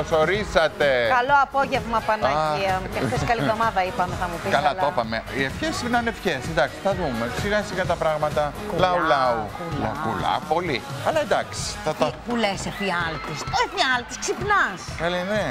ήρθατε. καλά, καλώ ορίσατε. Καλό απόγευμα, Παναγία μου. Και χθες καλή εβδομάδα είπαμε, θα μου πεις. Καλά το είπαμε. Οι ευχές να είναι ευχές. Εντάξει, θα δούμε. Σιγά σιγά τα πράγματα. Λαού λαού. κουλά. Λα- Κουλά, πολύ. Αλλά εντάξει, θα τα. Που λες, εφιάλτης. Το εφιάλτης, ξυπνάς. Καλή, ναι.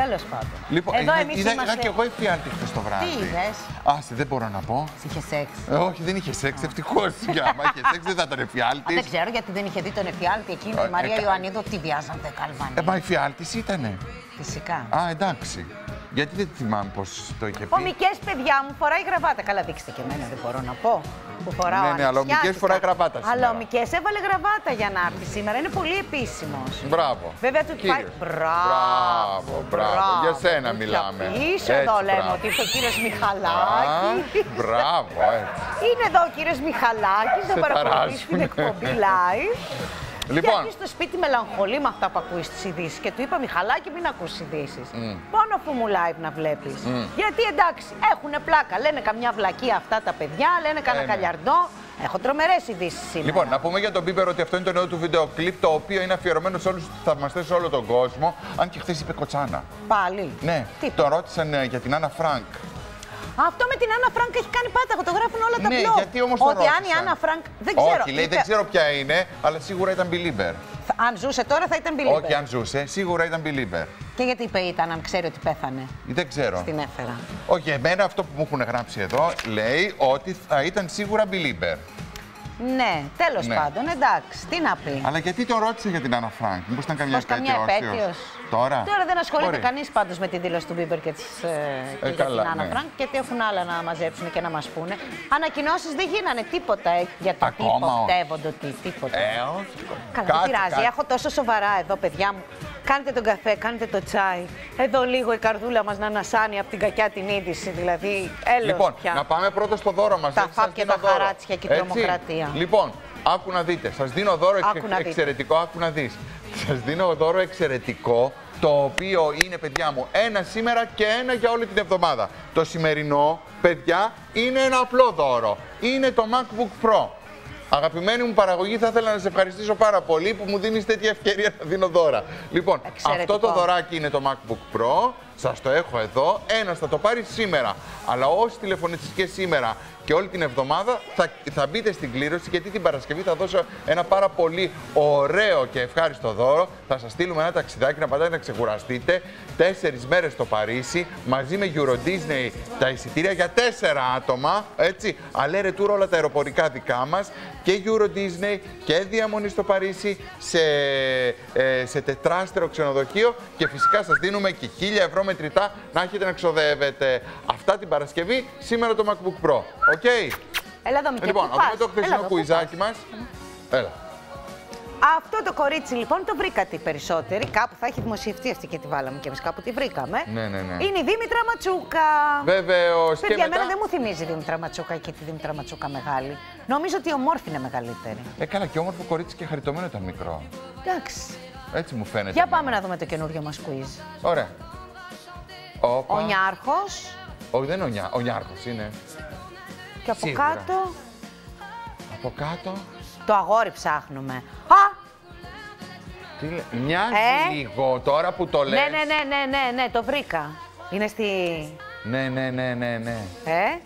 Τέλος πάντων. Λοιπόν, Εδώ είδα- εμείς είδα, είμαστε. είδα και εγώ εφιάλτη χθε το βράδυ. Τι είδες; Άσε, δεν μπορώ να πω. Είχες σεξ; Ε, όχι, δεν είχε σεξ. Ευτυχώς. Για άμα είχε σεξ, δεν θα ήταν Α, εφιάλτης. Δεν ξέρω γιατί δεν είχε δει τον εφιάλτη εκείνη Ε, η Μαρία ε, Ιωαννίδου. Τι βιάζαν δε Ε, καλβανί. μα εφιάλτης ήτανε. Φυσικά. Α, εντάξει. Γιατί δεν θυμάμαι πώς το είχε Ο πει. Μικές, παιδιά μου, φοράει γραβάτα. Καλά, δείξτε και εμένα, δεν μπορώ να πω. Που φοράω Ναι, ναι, αλλά ο Μικές ανοιξιάτικα. φοράει γραβάτας Αλλά ο σήμερα. Μικέ έβαλε γραβάτα για να έρθει σήμερα. Είναι πολύ επίσημος. Μπράβο. Βέβαια του Κύριος. πάει. Μπράβο, Μπράβο, μπράβο. Για σένα Του μιλάμε. Πίσω Έτσι, εδώ λέμε μπράβο. ότι ήρθε ο κύριος Α, Μιχαλάκη. μπράβο, έτσι. Είναι εδώ ο κύριος Μιχαλάκης, Σε δεν παρακολουθεί ταράζουν. την εκπομπή live. Λοιπόν. Και εκεί στο σπίτι μελαγχολεί με αυτά που ακούεις στι ειδήσεις. Και του είπα Μιχαλάκη, μην ακούς ειδήσεις. Μόνο αφού μου live να βλέπεις. Γιατί εντάξει, έχουν πλάκα. Λένε καμιά βλακία αυτά τα παιδιά, λένε κανένα Ε, ναι. καλιαρντό. Έχω τρομερές ειδήσεις σήμερα. Λοιπόν, να πούμε για τον Μπίμπερ ότι αυτό είναι το νέο του βίντεο κλιπ το οποίο είναι αφιερωμένο σε όλους τους θαυμαστές σε όλο τον κόσμο. Αν και χθες είπε κοτσάνα. Πάλι. Ναι, Τι τον ρώτησαν ε, για την Άννα Φρανκ. Αυτό με την Άννα Φρανκ έχει κάνει μπαμ, το γράφουν όλα τα Ναι, blog. γιατί όμως τον Ότι αν η ρώτησαν. Άννα Φρανκ. Δεν ξέρω. Όχι, λέει, είπε- δεν ξέρω ποια είναι, αλλά σίγουρα ήταν believer. Θα- Αν ζούσε τώρα θα ήταν believer. Όχι, αν ζούσε, σίγουρα ήταν believer. Και γιατί είπε ήταν, αν ξέρει ότι πέθανε; Δεν ξέρω. Την έφερα. Όχι, εμένα αυτό που μου έχουν γράψει εδώ λέει ότι θα ήταν σίγουρα believer. Ναι, τέλος Ναι. πάντων, εντάξει, τι να πει. Αλλά γιατί τον ρώτησε για την Άννα Φρανκ, Μήπως ήταν καμιά Πως καμιά επέτειος. Επέτειος. Τώρα; Τώρα δεν ασχολείται Μπορεί. κανείς πάντως με τη δήλωση του Μπίμπερ και, της, ε, και για καλά, την Άννα ναι. Φρανκ, γιατί έχουν άλλα να μαζέψουν και να μας πούνε. Ανακοινώσεις δεν γίνανε τίποτα ε, για το τι Ακόμα, όχι. υποπτεύονται, ότι τίποτα. Ε, όχι. Καλά, δεν Κάτι, πειράζει. κάτι. Έχω τόσο σοβαρά εδώ, παιδιά μου. Κάντε τον καφέ, κάντε το τσάι. Εδώ λίγο η καρδούλα μας να ανασάνει από την κακιά την είδηση. Δηλαδή, έλεος Λοιπόν, πια. να πάμε πρώτα στο δώρο μας. Τα φαπ και τα χαράτσια και η τρομοκρατία. Λοιπόν, άκου να δείτε. Σας δίνω δώρο εξ- Άκου να δείτε. εξαιρετικό. Άκου να δεις. Σας δίνω δώρο εξαιρετικό. Το οποίο είναι, παιδιά μου, ένα σήμερα και ένα για όλη την εβδομάδα. Το σημερινό, παιδιά, είναι ένα απλό δώρο. Είναι το MacBook Pro. Αγαπημένη μου παραγωγή, θα ήθελα να σε ευχαριστήσω πάρα πολύ που μου δίνεις τέτοια ευκαιρία να δίνω δώρα. Λοιπόν, Εξαιρετικό. αυτό το δωράκι είναι το MacBook Pro. Σας το έχω εδώ. Ένας θα το πάρει σήμερα. Αλλά όσοι τηλεφωνήσετε και σήμερα και όλη την εβδομάδα θα, θα μπείτε στην κλήρωση γιατί την Παρασκευή θα δώσω ένα πάρα πολύ ωραίο και ευχάριστο δώρο. Θα σας στείλουμε ένα ταξιδάκι να πατάτε να ξεκουραστείτε. Τέσσερις μέρες στο Παρίσι μαζί με Euro Disney τα εισιτήρια για τέσσερα άτομα. Έτσι, αλέρε tour όλα τα αεροπορικά δικά μας και Euro Disney και διαμονή στο Παρίσι σε, ε, σε τετράστερο ξενοδοχείο και φυσικά σας δίνουμε και 1000 ευρώ μετρητά να έχετε να ξοδεύετε. Αυτά την Παρασκευή, σήμερα το MacBook Pro. Οκ; Έλα εδώ, Μικέ, Λοιπόν, πού αυτό πας; είναι το Έλα χθεσινό εδώ, πού κουιζάκι πας; μας. Έλα. Αυτό το κορίτσι λοιπόν το βρήκατε οι περισσότεροι. Κάπου θα έχει δημοσιευτεί αυτή και τη βάλαμε και εμείς κάπου τη βρήκαμε. Ναι, ναι, ναι. Είναι η Δήμητρα Ματσούκα. Βεβαίως. Και Παιδιά, μετά... εμένα δεν μου θυμίζει η Δήμητρα Ματσούκα και τη Δήμητρα Ματσούκα μεγάλη. Νομίζω ότι η όμορφη είναι μεγαλύτερη. Ε, καλά, και όμορφο κορίτσι και χαριτωμένο ήταν μικρό. Εντάξει. Έτσι μου φαίνεται. Για πάμε να δούμε το καινούριο μας quiz. Ωραία. Όπα. Ο Νιάρχος Όχι, δεν είναι ο, Νιά... ο Νιάρχος, είναι. και από Σίγουρα. κάτω Από κάτω. Το αγόρι ψάχνουμε. Α! Τι λέ... Μοιάζει Ε; λίγο τώρα που το λες. Ναι, ναι, ναι, ναι, ναι, ναι, το βρήκα. Είναι στη. Ναι, ναι, ναι, ναι, ναι. Ε;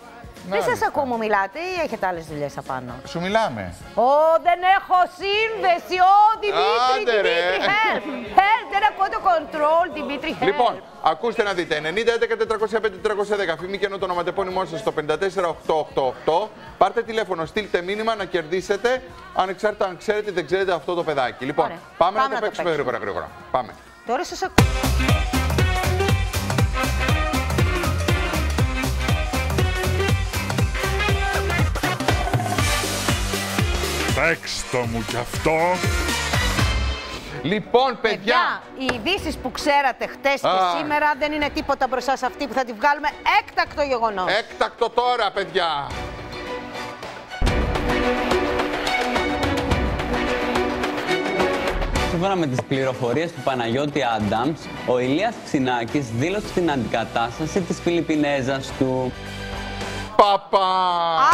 Δεν Μάλιστα. σας ακούω, μου μιλάτε ή έχετε άλλες δουλειές απάνω. Σου μιλάμε. Ω, δεν έχω σύνδεση. Ω, Δημήτρη, Άντε, ρε. Δημήτρη, help. Help, δεν ακούω το control, Δημήτρη, help. Λοιπόν, ακούστε να δείτε. 90, 11, 405, 410. Φήμη και το ονοματεπώνυμό σας στο 54888. Πάρτε τηλέφωνο, στείλτε μήνυμα να κερδίσετε. Ανεξάρτητα αν ξέρετε ή δεν ξέρετε αυτό το παιδάκι. Λοιπόν, Ωραία. πάμε, Πάμε να να το το παίξουμε παίξουμε. γρήγορα, γρήγορα. Πάμε. Τώρα σας ακούω. Παίξτε μου κι αυτό. Λοιπόν, παιδιά. Παιδιά, οι ειδήσεις που ξέρατε χτες και Α. σήμερα δεν είναι τίποτα μπροστά σε αυτή που θα τη βγάλουμε έκτακτο γεγονός. Έκτακτο τώρα, παιδιά. Σύμφωνα με τις πληροφορίες του Παναγιώτη Άνταμς, ο Ηλίας Ξινάκης δήλωσε την αντικατάσταση της Φιλιππινέζας του. Παπα!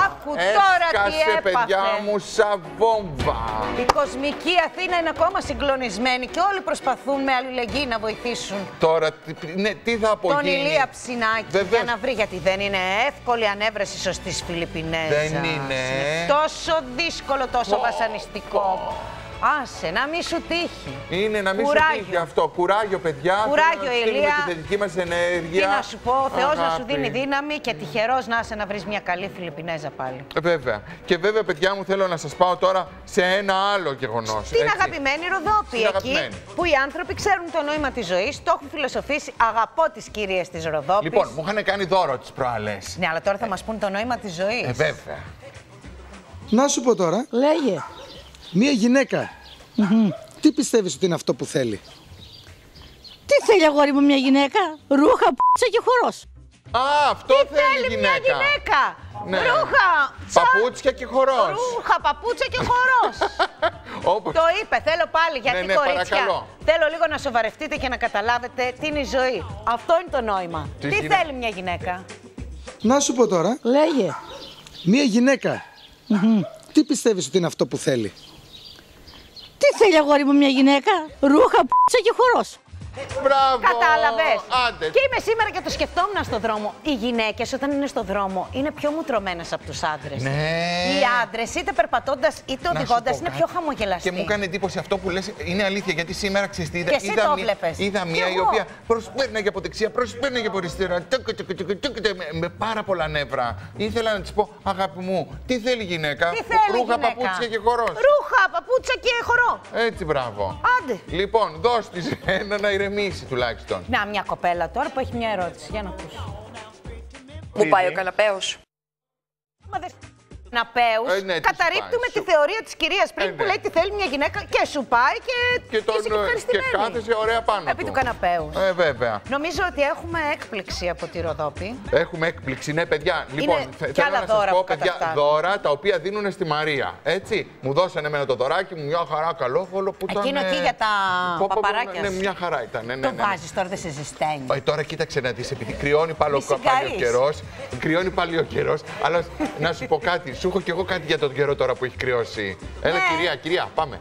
Άκου τώρα τι Έσκασε, έπαθε. παιδιά μου, σαν βόμβα. Η κοσμική Αθήνα είναι ακόμα συγκλονισμένη και όλοι προσπαθούν με αλληλεγγύη να βοηθήσουν Τώρα, τι, ναι, τι θα απογίνει; τον Ηλία Ψινάκη Βεβαίως. για να βρει, γιατί δεν είναι εύκολη ανέβρεση σωστή Φιλιππινέζα. Δεν είναι. τόσο δύσκολο, τόσο Πω, βασανιστικό. Άσε, να μην σου τύχει. Είναι να μην Κουράγιο. σου τύχει αυτό. Κουράγιο, παιδιά. Κουράγιο, Θέλω να στείλουμε Ηλία. τη θετική μας ενέργεια. Τι να σου πω, ο Θεός να σου Αγάπη. δίνει δύναμη και τυχερός να είσαι να βρεις μια καλή Φιλιππινέζα πάλι. Ε, Βέβαια. Και βέβαια, παιδιά μου, θέλω να σας πάω τώρα σε ένα άλλο γεγονός. Την έτσι. αγαπημένη Ροδόπη, Στην εκεί αγαπημένη. που οι άνθρωποι ξέρουν το νόημα της ζωής, το έχουν φιλοσοφήσει. Αγαπώ τις κυρίες της Ροδόπης. Λοιπόν, μου είχαν κάνει δώρο τις προάλλες. Ναι, αλλά τώρα θα μας πούν το νόημα της ζωής. Ε, βέβαια. Να σου πω τώρα, Λέγε. Μία γυναίκα. Τι πιστεύεις ότι είναι αυτό που θέλει; Τι θέλει αγόρι μου μια γυναίκα, ρούχα, π***σα και χορός. Α, αυτό θέλει, Θέλει η μια γυναίκα; γυναίκα. Ναι. Ρούχα. τσα- Παπούτσια και χορός. Ρούχα, παπούτσα και χορός. Όπως... το είπε, θέλω πάλι γιατί ναι, κορίτσια. παρακαλώ. Θέλω λίγο να σοβαρευτείτε και να καταλάβετε τι είναι η ζωή. Αυτό είναι το νόημα. Τι τι γυναίκα- θέλει μια γυναίκα; Να σου πω τώρα, Λέγε. μία γυναίκα. Τι πιστεύεις ότι είναι αυτό που θέλει; Τι θέλει αγόρι μου μια γυναίκα, ρούχα, π***σα και χορός. Μπράβο. Κατάλαβες. Άντε. Και είμαι σήμερα και το σκεφτόμουν στον δρόμο. Οι γυναίκες όταν είναι στον δρόμο είναι πιο μουτρωμένες από τους άντρες. Ναι. Οι άντρες είτε περπατώντας είτε Να σου οδηγώντας πω είναι κάτι. πιο χαμογελαστοί. Και μου έκανε εντύπωση αυτό που λες είναι αλήθεια. Γιατί σήμερα ξέρεις τι είδα. Και εσύ είδα το μία, βλέπες. είδα Κι μία η εγώ. οποία προσπέρναγε από δεξιά, προσπέρναγε από αριστερά. τουκ, τουκ, τουκ, τουκ, τουκ, με, με πάρα πολλά νεύρα. Ήθελα να της πω, αγάπη μου, τι θέλει η γυναίκα; Τι θέλει η Ρούχα, γυναίκα; παπούτσια και χορός. Ρούχα, παπούτσα και χορό. Έτσι, μπράβο. Άντε. Λοιπόν, δώσ' της ένα να ηρεμήσει τουλάχιστον. Να, μια κοπέλα τώρα που έχει μια ερώτηση. Για να ακούσω. Μου πάει ο καλαπέος. Μα δεν ναπέους, Ε, ναι, τι καταρρύπτουμε σου τη πάει, θεωρία της κυρίας πριν Ε, που ναι. λέει τι θέλει μια γυναίκα και σου πάει και, Και, τον, είσαι και και ευχαριστημένη. κάθεσαι ωραία πάνω Επί του. του καναπέου. Ε, βέβαια. Νομίζω ότι έχουμε έκπληξη από τη Ροδόπη. Έχουμε έκπληξη, ναι, παιδιά. Λοιπόν, θε- κι θέλω άλλα να σας δώρα πω, που παιδιά, καταφτάνουν. δώρα τα οποία δίνουν στη Μαρία. Έτσι. Μου δώσανε εμένα το δωράκι μου, μια χαρά καλόφωλο που ήταν. Εκείνο εκεί για τα Πω, πω, πω, παπαράκια Ναι, σου. μια χαρά ήταν. Ναι, ναι, το ναι, ναι. βάζεις τώρα, δεν σε ζεσταίνει. Ε, τώρα κοίταξε να δεις, επειδή κρυώνει πάλι ο, Μη πάλι ο συγκαρείς. καιρός, κρυώνει πάλι ο καιρός, αλλά να σου πω κάτι, σου έχω κι εγώ κάτι για τον καιρό τώρα που έχει κρυώσει. Έλα Ναι. κυρία, κυρία, πάμε.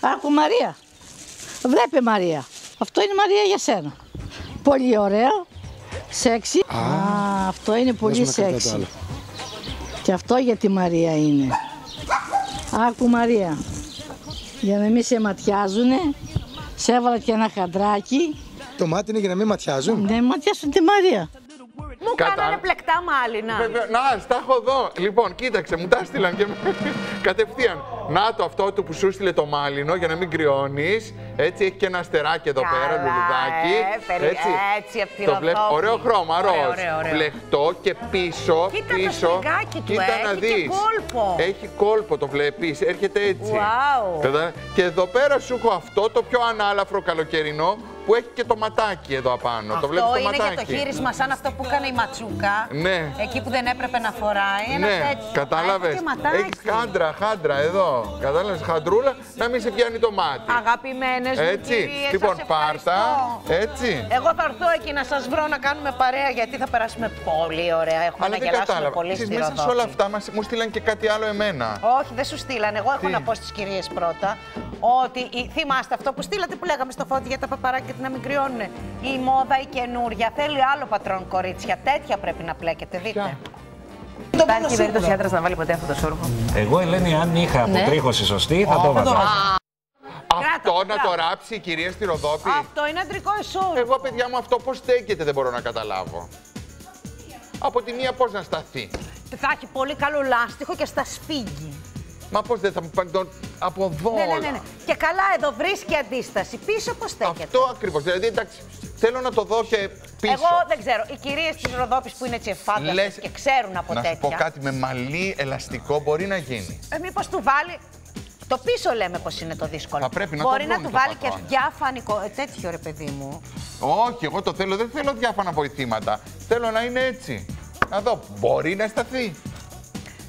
Άκου Μαρία. Βλέπε Μαρία. Αυτό είναι Μαρία για σένα. Πολύ ωραία. Σεξι. Α, αυτό είναι πολύ Δώσ' μου ένα κάτι σεξι. άλλο. Και αυτό για τη Μαρία είναι. Άκου Μαρία. Για να μην σε ματιάζουνε, σε έβαλα και ένα χαντράκι. Το μάτι είναι για να μην ματιάζουν. Δεν ματιάσουν τη Μαρία. Μου Κατά- κάνανε πλεκτά μάλινα. Βέβαια, Να, στα έχω εδώ. Λοιπόν, κοίταξε, μου τα έστειλαν και κατευθείαν. Να το αυτό του που σου έστειλε το μάλινο για να μην κρυώνεις. Έτσι, έχει και ένα αστεράκι εδώ πέρα, Καλά, λουλουδάκι. ε, περι- έτσι, απ' τη το βλέπεις. Ροδόπη. Ωραίο χρώμα, Ωραίο, ροζ. ωραίο, ωραίο. Πλεχτό και πίσω. Κοίτα το πίσω. σφιγάκι του, κοίτα να έχει και δεις. κόλπο. Έχει κόλπο, το βλέπεις. Έρχεται έτσι. Ουάου. Κατάλαβες. Και εδώ πέρα σου έχω αυτό το πιο ανάλαφρο καλοκαιρινό που έχει και το ματάκι εδώ απάνω. το Αυτό βλέπεις το είναι ματάκι. για το χείρισμα σαν αυτό που έκανε η Ματσούκα. Ναι. Εκεί που δεν έπρεπε να φοράει. Ένα Ναι, τέτοιο. κατάλαβες. Α, έχει και ματάκι. Έχει χάντρα, χάντρα εδώ. Κατάλαβες χαντρούλα να μην σε πιάνει το μάτι. Αγαπημένες μου Έτσι. κυρίες, λοιπόν, σας πάρτα. ευχαριστώ. Έτσι. Εγώ θα έρθω εκεί να σας βρω να κάνουμε παρέα γιατί θα περάσουμε πολύ ωραία. Έχουμε Αλλά να δεν γελάσουμε κατάλαβα. πολύ Εσείς στη μέσα σε Ροδόπη. όλα αυτά μας, μου στείλαν και κάτι άλλο εμένα. Όχι, δεν σου στείλανε. Εγώ έχω Τι; να πω στις κυρίες πρώτα ότι η- θυμάστε αυτό που στείλατε που λέγαμε στο φώτι για τα παπαράκια να μην κρυώνουν. Η μόδα, η καινούρια θέλει άλλο πατρόν κορίτσια. Τέτοια πρέπει να πλέκετε. Δείτε. Υπάρχει περίπτωση άντρας να βάλει ποτέ αυτό το σούργο. Εγώ, Ελένη, αν είχα αποτρίχωση σωστή, θα το βάζα. Αυτό να μπράβο. το ράψει η κυρία στη Ροδόπη. Αυτό είναι αντρικό εσόρουχο. Εγώ, παιδιά μου, αυτό πώς στέκεται δεν μπορώ να καταλάβω. Από τη μία πώς να σταθεί. Θα έχει πολύ καλό λάστιχο και στα σφίγγι. Μα πώς δεν θα μου πάνε τον... από εδώ Ναι, ναι, όλα. ναι, ναι. Και καλά εδώ βρίσκει αντίσταση. Πίσω πώς στέκεται; Αυτό ακριβώς. Δηλαδή, εντάξει, θέλω να το δω και πίσω. Εγώ δεν ξέρω. Οι κυρίες της Ροδόπης που είναι έτσι εφάνταστες Λες- και ξέρουν από να σου πω τέτοια. κάτι με μαλλί ελαστικό μπορεί να γίνει. Ε, Μήπως του βάλει. Το πίσω λέμε πως είναι το δύσκολο. Θα πρέπει να το Μπορεί να βρούμε του το βάλει και πατρόν. διάφανη. κο- ε, Τέτοιο ρε παιδί μου. Όχι, εγώ το θέλω. Δεν θέλω διάφανα βοηθήματα. Θέλω να είναι έτσι. Να δω, μπορεί να σταθεί.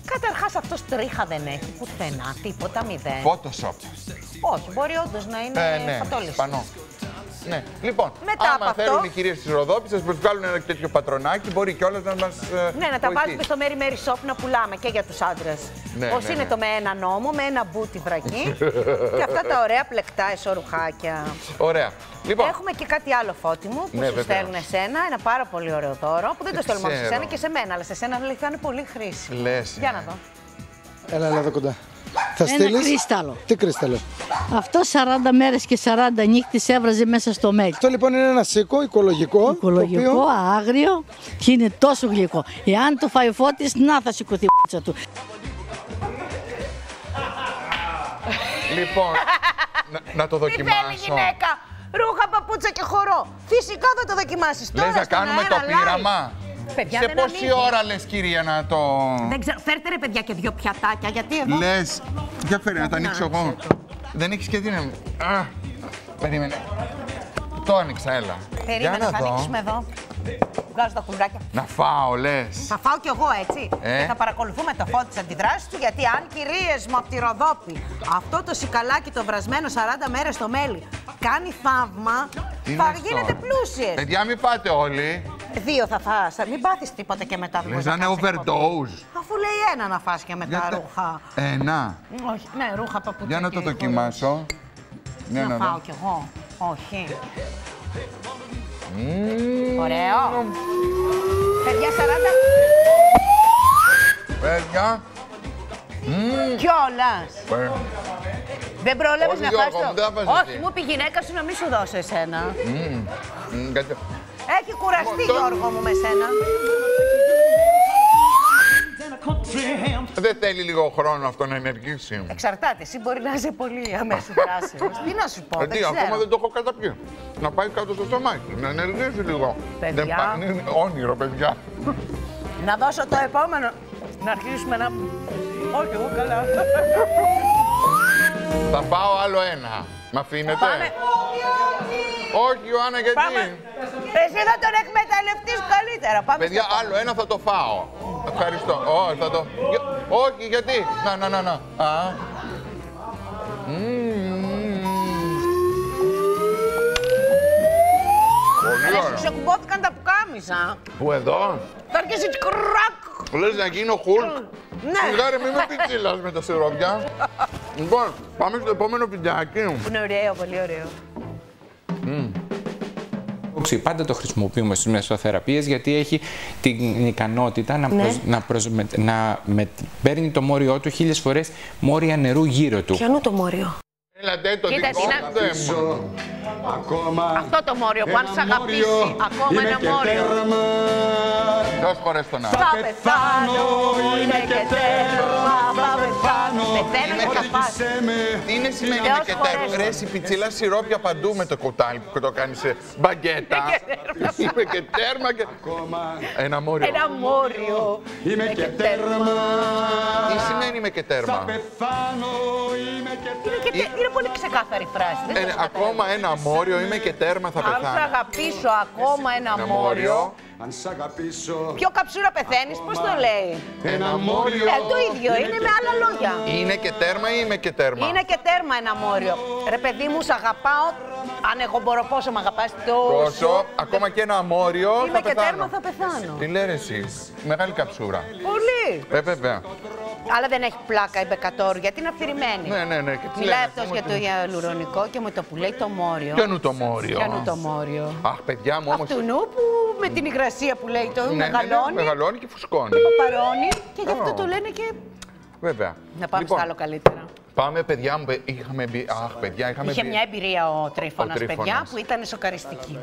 Καταρχάς αυτός τρίχα δεν έχει πουθενά, τίποτα μηδέν. Photoshop. Όχι, μπορεί όντως να είναι Ε, ναι, φατόλης. Σπανό. Ναι. Λοιπόν, Μετά άμα από θέλουν αυτό- οι κυρίες της Ροδόπης, σα προσβάλλουν ένα τέτοιο πατρονάκι, μπορεί κιόλα να μας. Ναι, να τα βάζουμε στο Mary Mary Shop να πουλάμε και για τους άντρες. Ναι, Πώς ναι, είναι ναι. το με ένα νόμο, με ένα μπούτι βρακί και αυτά τα ωραία πλεκτά εσωρουχάκια. Ωραία. Λοιπόν, Έχουμε και κάτι άλλο φώτι μου που Ναι, σου βεβαίως. στέλνουν εσένα. Ένα πάρα πολύ ωραίο δώρο που δεν το στέλνουμε μόνο σε ξέρω. εσένα και σε μένα, αλλά σε εσένα λέει θα είναι πολύ χρήσιμο. λες. Για να δω. Έλα, έλα εδώ κοντά. Θα Ένα στείλεις... κρίσταλο. Τι κρίσταλο. Αυτό 40 μέρες και 40 νύχτες έβραζε μέσα στο μέλι. Αυτό λοιπόν είναι ένα σίκο οικολογικό. Οικολογικό, Το οποίο... άγριο και είναι τόσο γλυκό. Εάν το φάει ο φώτης, να θα σηκωθεί η πίτσα του. λοιπόν να, να το Τι θέλει δοκιμάσω. γυναίκα, ρούχα, παπούτσα και χορό. Φυσικά θα το δοκιμάσεις τώρα Λες να στον κάνουμε αέρα το live. πείραμα. Παιδιά, Σε δεν πόση ανοίγει. ώρα λες κυρία να το... Δεν ξέρω, φέρτε ρε παιδιά και δύο πιατάκια, γιατί εδώ... Λες, για φέρε να το ανοίξω εγώ. άνοιξε το. Δεν έχεις και δύναμη. Α, περίμενε. Το άνοιξα, έλα. Για Περίμενε, να θα δω. ανοίξουμε εδώ. Βγάζω τα κουμπράκια. Να φάω, λες. Θα φάω κι εγώ έτσι. Ε. Και θα παρακολουθούμε το φώτι της αντιδράσει του. Γιατί αν κυρίες μου από τη Ροδόπη αυτό το σικαλάκι το βρασμένο 40 μέρες στο μέλι κάνει θαύμα, Τι είναι θα αυτό, γίνετε ρε. πλούσιες. Παιδιά, μην πάτε όλοι. Δύο θα φας. Μην πάθεις τίποτα και μετά δεν Λες μπορείς να είναι κάνεις εκπομπή. overdose. Αφού λέει ένα να φας και μετά Για τα- ρούχα. Ένα. Όχι, ναι, ρούχα παπούτσια. Για να το και δοκιμάσω. Για χωρίς. να Να φάω δω. κι εγώ. Όχι. Μμμ. Ωραίο. Παιδιά 40 Παιδιά. κιόλας. ε, Δεν πρόλαβες Όχι, να Γιώργο φας το. μου, δεν θα φας Όχι, εσύ. μου είπε η γυναίκα σου να μην σου δώσω εσένα. μ, γιατί- Έχει κουραστεί, Αυτό- Γιώργο μου, με σένα. Δεν θέλει λίγο χρόνο αυτό να ενεργήσει. Εξαρτάται, εσύ μπορεί να είσαι πολύ αμέσως δράσιμος. Τι να σου πω, δεν Γιατί ακόμα ξέρω. δεν το έχω καταπιεί. Να πάει κάτω στο στομάχι, να ενεργήσει λίγο. Παιδιά. Δεν πά- είναι όνειρο, παιδιά. Να δώσω το επόμενο. Να αρχίσουμε να. Όχι, εγώ καλά. Θα πάω άλλο ένα. Μ' αφήνετε; Πάμε. Όχι, Ιωάννα, γιατί; Πάμε. Εσύ θα τον εκμεταλλευτείς καλύτερα. Πάμε Παιδιά, στο άλλο ένα θα το φάω. Ευχαριστώ. Όχι, θα το. Για- Όχι, γιατί; Να, να, να, να. Α. Μμμ. Πολύ Ρε, σου ωραία. ξεκουμπόθηκαν τα πουκάμισα. Πού εδώ; Θα αρχίσει κρακ. Λες να γίνω χουλκ; Ναι. Σιγάρε, μην με πιτσίλας με τα σιρόπια. λοιπόν, πάμε στο επόμενο βιντεάκι. Που είναι ωραίο, πολύ ωραίο. Πάντα το χρησιμοποιούμε στις μεσοθεραπείες γιατί έχει την ικανότητα να, Ναι. προσ- να, προσμε- να με- παίρνει το μόριό του χίλιες φορές μόρια νερού γύρω του. Ποιανού το μόριο; Έλατε το Κοίτα, δικό τι μου θέμα. Αυτό το μόριο που αν σ' αγαπήσει, ακόμα ένα μόριο. Δώσ' χωρές τον άλλο. Θα πεθάνω, είμαι και τέρμα, θα πεθάνω. Πεθαίνω και θα πας. Τι είναι σημαίνει Θεός με και τέρμα. χωρέσου. Ρε, η πιτσίλα σιρόπια παντού με το κουτάλι που το κάνεις σε μπαγκέτα. Είμαι και τέρμα και. Ένα μόριο. Ένα μόριο. Είμαι και τέρμα. Τι σημαίνει με και τέρμα; Είναι, και τε- είναι πολύ ξεκάθαρη φράση. δεν Ε, το καταλαβαίνω. ακόμα ένα μόριο, είμαι και τέρμα θα Αν σ' πεθάνω. αγαπήσω ακόμα ένα Ένα μόριο, μόριο. Αν σ' αγαπήσω. πιο καψούρα πεθαίνεις, πώς το λέει; Ένα μόριο. Ε, το ίδιο, είναι με άλλα λόγια. Είναι και τέρμα ή είμαι και τέρμα; Είναι και τέρμα ένα μόριο. Ρε παιδί μου, σ' αγαπάω. Αν εγώ μπορώ πόσο με αγαπάς τόσο. Τόσο, ακόμα και ένα μόριο Είμαι θα και πεθάνω. τέρμα, θα πεθάνω. Τι λέει ρε εσύ, μεγάλη καψούρα. Πολύ. Ε, βέβαια. Αλλά δεν έχει πλάκα η Μπεκατόρου γιατί είναι αφηρημένη. Ναι, ναι, ναι. Και τι Μιλάει λένε, αυτός πούμε, για το τι- ιαλουρονικό και με το που λέει το μόριο. Ποιανού το μόριο. Ποιανού το μόριο. Αχ, παιδιά μου όμως... Αυτού νου που με την υγρασία που λέει το Ναι, ναι, ναι, μεγαλώνει, μεγαλώνει και φουσκώνει. παπαρώνει και γι' αυτό Ω. το λένε και. Βέβαια. Να πάμε Λοιπόν, στα άλλο καλύτερα. Πάμε, παιδιά μου. παι- Είχαμε μπει. Αχ, παιδιά, είχαμε Είχε μπει. μια εμπειρία ο Τρίφωνας, Ο Τρίφωνας. παιδιά, που ήταν σοκαριστική.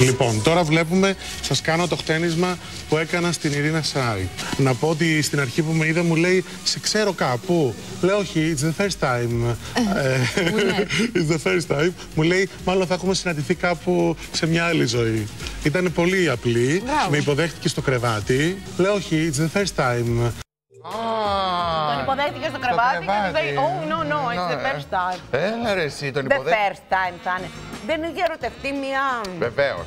Λοιπόν, τώρα βλέπουμε, σας κάνω το χτένισμα που έκανα στην Ειρήνα Σάι. Να πω ότι στην αρχή που με είδε μου λέει Σε ξέρω κάπου. Λέω όχι, it's the first time. Ε, it's the first time. Μου λέει, Μάλλον θα έχουμε συναντηθεί κάπου σε μια άλλη ζωή. Ήταν πολύ απλή. Μπράβο. Με υποδέχτηκε στο κρεβάτι. Λέω όχι, it's the first time. Τον υποδέχτηκες στο κρεβάτι και του λέει: Oh, no, no, it's the first time. Έλα ρε εσύ, τον The υποδέχτηκε. first time θα είναι. Δεν είχε ερωτευτεί μία. Βεβαίως.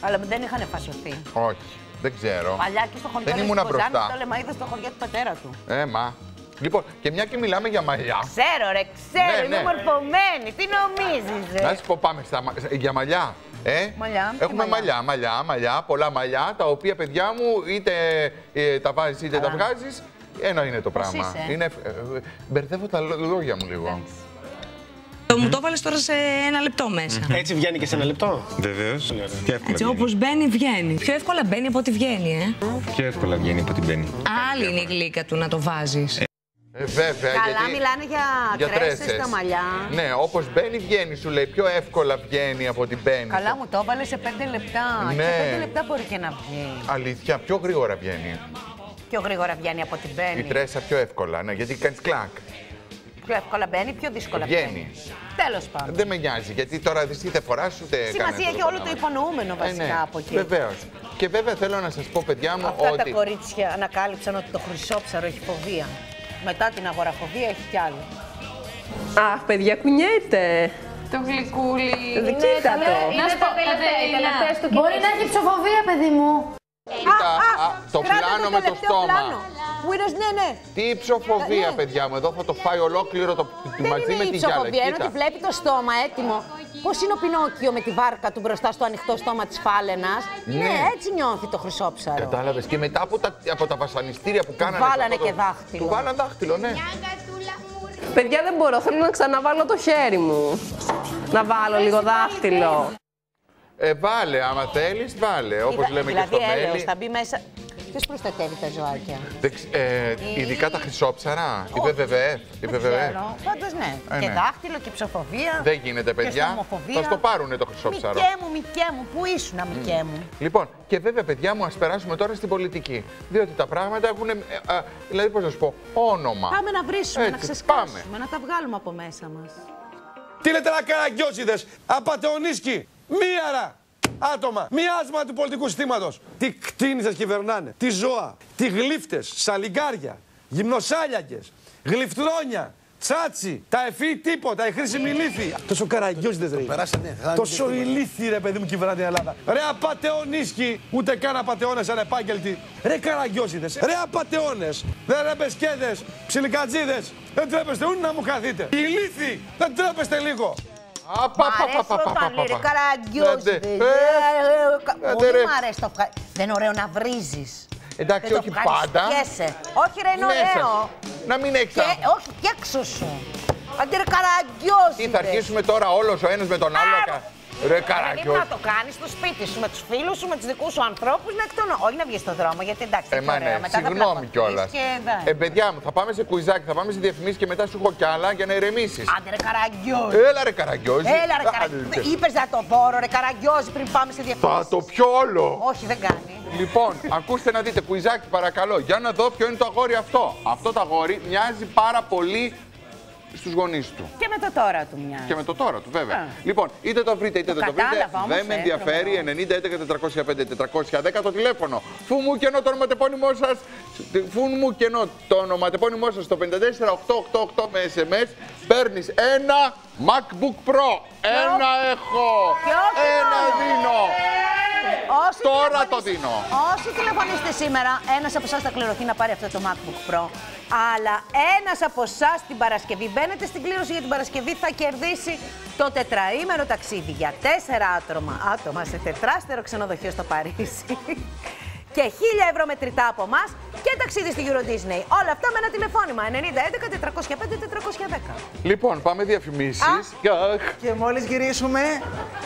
Αλλά δεν είχαν φασωθεί. Όχι, δεν ξέρω. Παλιά και στο χωριό Δεν της ήμουνα Κοζάνης, μπροστά. Το λεμαίδα στο χωριό του πατέρα του. Ε, μα. Λοιπόν, και μια και μιλάμε για μαλλιά. Ξέρω, ρε, ξέρω, Ναι, είμαι ναι. μορφωμένη. Τι νομίζεις, ρε; Να σου πω, πάμε στα, μα- για μαλλιά. Ε, Μαλλιά, τι Έχουμε μαλλιά; μαλλιά, μαλλιά, μαλλιά, πολλά μαλλιά, τα οποία παιδιά μου είτε ε, τα βάζεις είτε τα Καλά. Βγάζεις. Ένα είναι το πράγμα. είσαι; Είναι, ε, ε, μπερδεύω τα λο- λόγια μου λίγο. Το μου το έβαλες τώρα σε ένα λεπτό μέσα. Έτσι βγαίνει και σε ένα λεπτό; Βεβαίως. Πιο εύκολα Έτσι, βγαίνει. όπως μπαίνει, βγαίνει. Πιο εύκολα μπαίνει από ό,τι βγαίνει, ε. Πιο εύκολα βγαίνει από την μπαίνει. Άλλη είναι η γλύκα του να το βάζεις. Ε, βέβαια, Καλά, γιατί... μιλάνε για, για κρέσεις τρέσες. στα μαλλιά. Ναι, όπως μπαίνει βγαίνει, σου λέει. Πιο εύκολα βγαίνει από την μπαίνει. Καλά μου το έβαλες σε πέντε λεπτά. Ναι. Σε πέντε λεπτά μπορεί και να βγει. Αλήθεια, πιο γρήγορα βγαίνει. Πιο γρήγορα βγαίνει από την Η μπαίνει. τρέσα πιο εύκολα, ναι, γιατί κάνεις κλακ. Πιο εύκολα μπαίνει, πιο δύσκολα Βγαίνει. βγαίνει. Τέλος πάντων. Δεν με νοιάζει, γιατί τώρα δεν είτε φοράς ούτε Σημασία κανένα έχει όλο το άλλο. υπονοούμενο Ε, βασικά ναι, από εκεί. Βεβαίως. Και βέβαια θέλω να σας πω, παιδιά μου, Αυτά ότι... τα κορίτσια ανακάλυψαν ότι το χρυσόψαρο έχει φοβία. Μετά την αγοραφοβία έχει κι άλλο. Αχ, παιδιά, κουνιέται. Το γλυκούλι. Δεν κοίτα το. Να σου πω, τελευταίες του Μπορεί να έχει ψοφοβία, παιδί μου. Κοίτα, α, το κράτα πλάνο με το τελευταίο στόμα. πλάνο. Που είναι, ναι, ναι. Τι ψοφοβία, Ναι. παιδιά μου. Εδώ θα το φάει ολόκληρο το Δεν μαζί είναι με η τη γυάλα. ψοφοβία, είναι Κοίτα. ότι βλέπει το στόμα έτοιμο. Πώς είναι ο Πινόκιο με τη βάρκα του μπροστά στο ανοιχτό στόμα της φάλαινας; Ναι. Ναι, έτσι νιώθει το χρυσόψαρο. Κατάλαβες. Και μετά από τα, από τα βασανιστήρια που κάνανε. βάλανε σε αυτό και δάχτυλο. Του βάλανε δάχτυλο, ναι. Παιδιά, δεν μπορώ. Θέλω να ξαναβάλω το χέρι μου. Να βάλω λίγο δάχτυλο. Ε, βάλε, άμα θέλεις, βάλε. Όπως Είδα- λέμε δηλαδή, και στο έλεος, μέλι. θα μπει μέσα. Ποιος προστατεύει τα ζωάκια; Δεν ξ- ε, ειδικά τα χρυσόψαρα, η WWF. Η Δεν WWF. ξέρω. Πάντω ναι. Ε, και ναι. δάχτυλο και ψοφοβία. Δεν γίνεται, και παιδιά. στομοφοβία. Θα στο πάρουνε το χρυσόψαρο. Μικέ μου, μικέ μου, πού ήσουν, μικέ μου. Λοιπόν, και βέβαια, παιδιά μου, ας περάσουμε τώρα στην πολιτική. Διότι τα πράγματα έχουν. ε, α, δηλαδή, πώς να σου πω, όνομα. Πάμε να βρίσουμε, να Έτσι, ξεσκάσουμε, να τα βγάλουμε από μέσα μας. Τι λέτε να καραγκιόζιδες, απατεωνίσκοι, μίαρα άτομα, μοιάσμα του πολιτικού συστήματος. Τι κτίνησες κυβερνάνε, τι ζώα, τι γλύφτες, σαλιγκάρια, γυμνοσάλιακες, γλυφτρόνια, τσάτσι, τα εφή τίποτα, η χρήσιμη λύθη. Τόσο καραγκιόζιδες ρε. περάσε, ναι, θα Τόσο είναι ηλίθιοι ρε παιδί μου κυβερνάνε την Ελλάδα. Ρε απατεωνίσκοι, ούτε καν απατεώνες ανεπάγγελτοι. Ρε καραγκιόζιδες, ρε απατεώνες, ρε ρεμπεσκέδες, ψιλικατζίδες. Δεν τρέπεστε ούτε να μου χαθείτε. Ηλίθιοι, δεν τρέπεστε λίγο. Μ' αρέσει όταν λέει ρε καραγκιόζιδες. Άντε, Ε, ε, άντε, Πολύ ρε. μ' αρέσει το ευχα... Δεν είναι ωραίο να βρίζεις. Εντάξει, Δεν το όχι πάντα. ευχαριστιέσαι. Όχι ρε, είναι Μέσα ωραίο. σου. Να μην έχει Και, όχι, και έξω σου. Αντί ρε καραγκιόζιδες. Τι θα αρχίσουμε τώρα όλος ο ένας με τον άλλο. Κα- Ρε Δηλαδή καραγκιόζη. να το κάνεις στο σπίτι σου, με τους φίλους σου, με τους δικούς σου ανθρώπους, να εκτονώ. Όχι να βγεις στον δρόμο, γιατί εντάξει. Ε, είναι μα ωραίο. ναι, Μετά θα συγγνώμη πλακωθείς κιόλας. Και δα. Ε, παιδιά μου, θα πάμε σε κουιζάκι, θα πάμε σε διαφημίσεις και μετά σου έχω κι άλλα για να ηρεμήσεις. Άντε ρε καραγκιόζη. Έλα ρε καραγκιόζη. Έλα ρε Άντε. καραγκιόζη. Είπες να το δώρο ρε καραγκιόζη πριν πάμε σε Θα διαφήμιση. το πιω όλο. Όχι, δεν κάνει. Λοιπόν, ακούστε να δείτε, κουιζάκι παρακαλώ. Για να δω ποιο είναι το αγόρι αυτό. Αυτό το αγόρι μοιάζει πάρα πολύ στους γονείς του. Και με το τώρα του μοιάζει. Και με το τώρα του, βέβαια. Α. Λοιπόν, είτε το βρείτε είτε Το δεν το βρείτε. κατάλαβα όμως, Δεν με ε, ενδιαφέρει. 90 11 405 410 το τηλέφωνο. Φου μου κενό το ονοματεπώνυμό σας. Φου μου κενό το ονοματεπώνυμό σας στο 54888 με SMS. Παίρνεις ένα MacBook Pro. Ένα έχω. Και όχι Ένα μόνο. δίνω. Όσοι Τώρα τηλεφωνήσετε- το δίνω. Όσοι τηλεφωνήσετε σήμερα, ένας από εσάς θα κληρωθεί να πάρει αυτό το MacBook Pro; Αλλά ένας από εσάς την Παρασκευή, μπαίνετε στην κλήρωση για την Παρασκευή, θα κερδίσει το τετραήμερο ταξίδι για τέσσερα άτομα, άτομα σε τετράστερο ξενοδοχείο στο Παρίσι. Και 1000 ευρώ μετρητά από εμάς και ταξίδι στη Euro Disney. Όλα αυτά με ένα τηλεφώνημα 9011 405 410. Λοιπόν, πάμε διαφημίσεις. Και μόλις γυρίσουμε,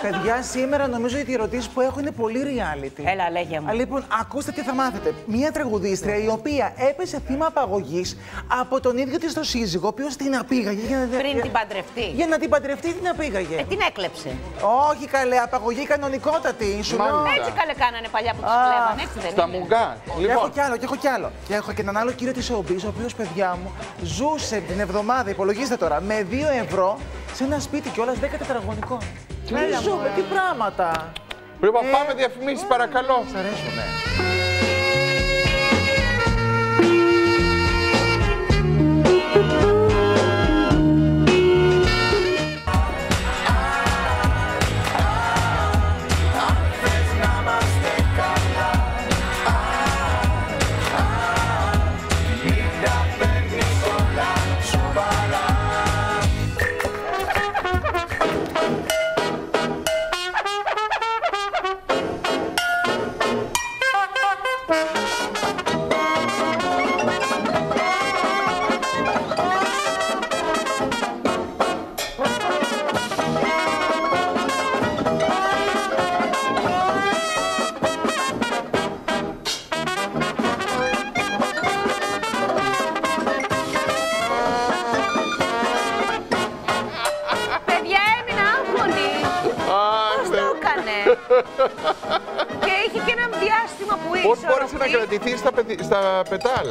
παιδιά, σήμερα νομίζω ότι οι ερωτήσει που έχω είναι πολύ reality. Έλα, λέγε μου. Α, Λοιπόν, ακούστε τι θα μάθετε. Μία τραγουδίστρια η οποία έπεσε θύμα απαγωγής από τον ίδιο της το σύζυγο, ο οποίος την απήγαγε. Για να... Πριν την παντρευτεί. Για να την παντρευτεί, την απήγαγε. Ε, την έκλεψε. Όχι καλέ, απαγωγή κανονικότατη. Σου λέω. Έτσι καλέ κάνανε παλιά που τους κλέβανε, έτσι δεν Στα είναι. μουγκά. Και έχω Λοιπόν, κι άλλο, και έχω κι άλλο. Και έχω και έναν άλλο κύριο της Showbiz, ο οποίος παιδιά μου ζούσε την εβδομάδα, υπολογίστε τώρα, με 2 ευρώ σε ένα σπίτι κιόλας 10 τετραγωνικό. Τι Έλα, ζούμε, μωρέ. τι πράγματα. λοιπόν πάμε διαφημίσεις παρακαλώ. Σ' αρέσουνε. Στα, παιδι- στα πετάλ,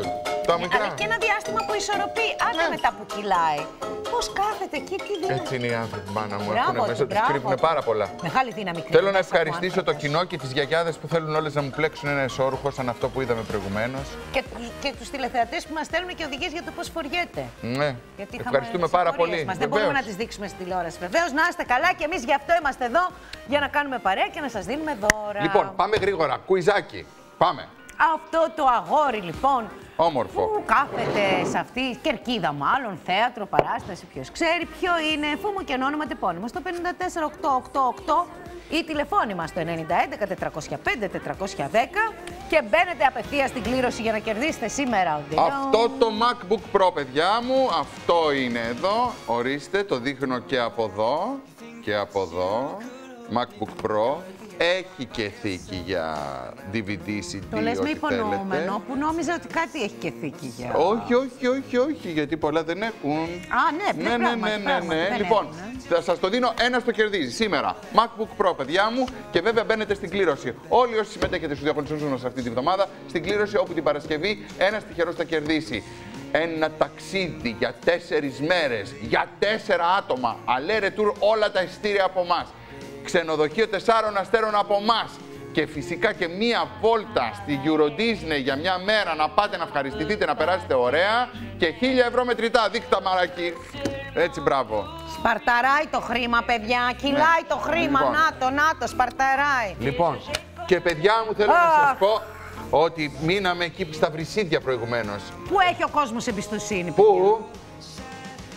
τα μικρά. Αλλά και ένα διάστημα που ισορροπεί. Άντε Ναι. μετά που κυλάει. Πώς κάθεται εκεί, τι δύναμη. Έτσι είναι οι άνθρωποι, μάνα μου. Μπράβο Έχουν του, μέσα του μπράβο κρύβουν του. πάρα πολλά. Μεγάλη δύναμη κρύβει Θέλω να μέσα από ευχαριστήσω το άνθρωπος. κοινό και τις γιαγιάδες που θέλουν όλες να μου πλέξουν ένα εσόρουχο σαν αυτό που είδαμε προηγουμένως. Και, και τους τηλεθεατές που μας στέλνουν και οδηγίες για το πώς φοριέται. Ναι. Γιατί είχαμε Ευχαριστούμε τις πάρα απορίες πολύ. Μας. Δεν μπορούμε Βεβαίως. να τις δείξουμε στην τηλεόραση. Βεβαίως, να είστε καλά και εμείς γι' αυτό είμαστε εδώ για να κάνουμε παρέα και να σας δίνουμε δώρα. Λοιπόν, πάμε γρήγορα. Κουιζάκι. Πάμε. Αυτό το αγόρι λοιπόν Όμορφο. που κάθεται σε αυτή, κερκίδα μάλλον, θέατρο, παράσταση, ποιος ξέρει ποιο είναι, φού μου και όνομα τεπώνυμο στο 54888 ή τηλεφώνημα στο 9011 405 410 και μπαίνετε απευθείας στην κλήρωση για να κερδίσετε σήμερα. Αυτό το MacBook Pro, παιδιά μου, αυτό είναι εδώ. Ορίστε, το δείχνω και από εδώ και από εδώ. MacBook Pro. Έχει και θήκη για DVD, CD, Το λες με ό,τι υπονοούμενο θέλετε. που νόμιζα ότι κάτι έχει και θήκη για... Όχι, όχι, όχι, όχι, γιατί πολλά δεν έχουν. Α, ναι, ναι, ναι, πράγματι, ναι, ναι, πράγματι, ναι. δεν Λοιπόν, έχουν, θα σας το δίνω, ένα το κερδίζει σήμερα. MacBook Pro, παιδιά μου, και βέβαια μπαίνετε στην κλήρωση. Όλοι όσοι συμμετέχετε στους διαγωνισμούς μας αυτή τη βδομάδα, στην κλήρωση όπου την Παρασκευή ένας τυχερός θα κερδίσει. Ένα ταξίδι για τέσσερις μέρες, για τέσσερα άτομα. Αλέρε tour όλα τα ειστήρια από εμά. Ξενοδοχείο τεσσάρων αστέρων από εμά. Και φυσικά και μία βόλτα στη Euro Disney για μια μέρα να πάτε να ευχαριστηθείτε, να περάσετε ωραία. Και 1000 ευρώ μετρητά. Δείχτα μαράκι. Έτσι, μπράβο. Σπαρταράει το χρήμα, παιδιά. Κυλάει το χρήμα. Λοιπόν. Να το, να το, σπαρταράει. Λοιπόν, και παιδιά μου θέλω να Αχ. σας πω ότι μείναμε εκεί στα Βρυσίδια προηγουμένως. Πού έχει ο κόσμος εμπιστοσύνη, Πού,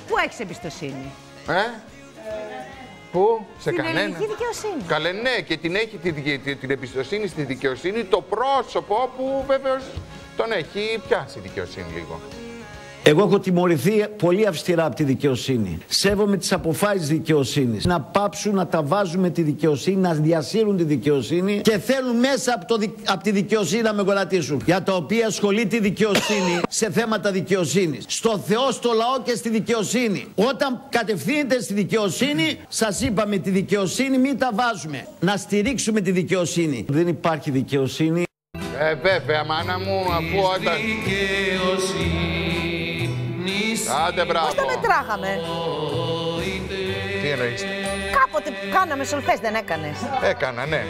Πού έχεις εμπιστοσύνη; ε, πού, σε Στην κανένα. ελληνική δικαιοσύνη. Καλέ ναι, και την έχει τη, τη- τη- την εμπιστοσύνη στη δικαιοσύνη το πρόσωπο που βέβαιως τον έχει πιάσει η δικαιοσύνη λίγο. Εγώ έχω τιμωρηθεί πολύ αυστηρά από τη δικαιοσύνη. Σέβομαι τις αποφάσεις δικαιοσύνης. Να πάψουν να τα βάζουν με τη δικαιοσύνη, να διασύρουν τη δικαιοσύνη και θέλουν μέσα από, το, δικ- από τη δικαιοσύνη να με γονατίσουν. Για τα οποία ασχολείται η δικαιοσύνη σε θέματα δικαιοσύνης. Στο Θεό, στο λαό και στη δικαιοσύνη. Όταν κατευθύνεται στη δικαιοσύνη, σας είπα με τη δικαιοσύνη μην τα βάζουμε. Να στηρίξουμε τη δικαιοσύνη. Δεν υπάρχει δικαιοσύνη. Ε, βέβαια, μάνα μου, αφού όταν. Άντε, μπράβο. Πώς τα μετράγαμε; Τι εννοείς; Κάποτε κάναμε σολφές, δεν έκανες. Έκανα, ναι.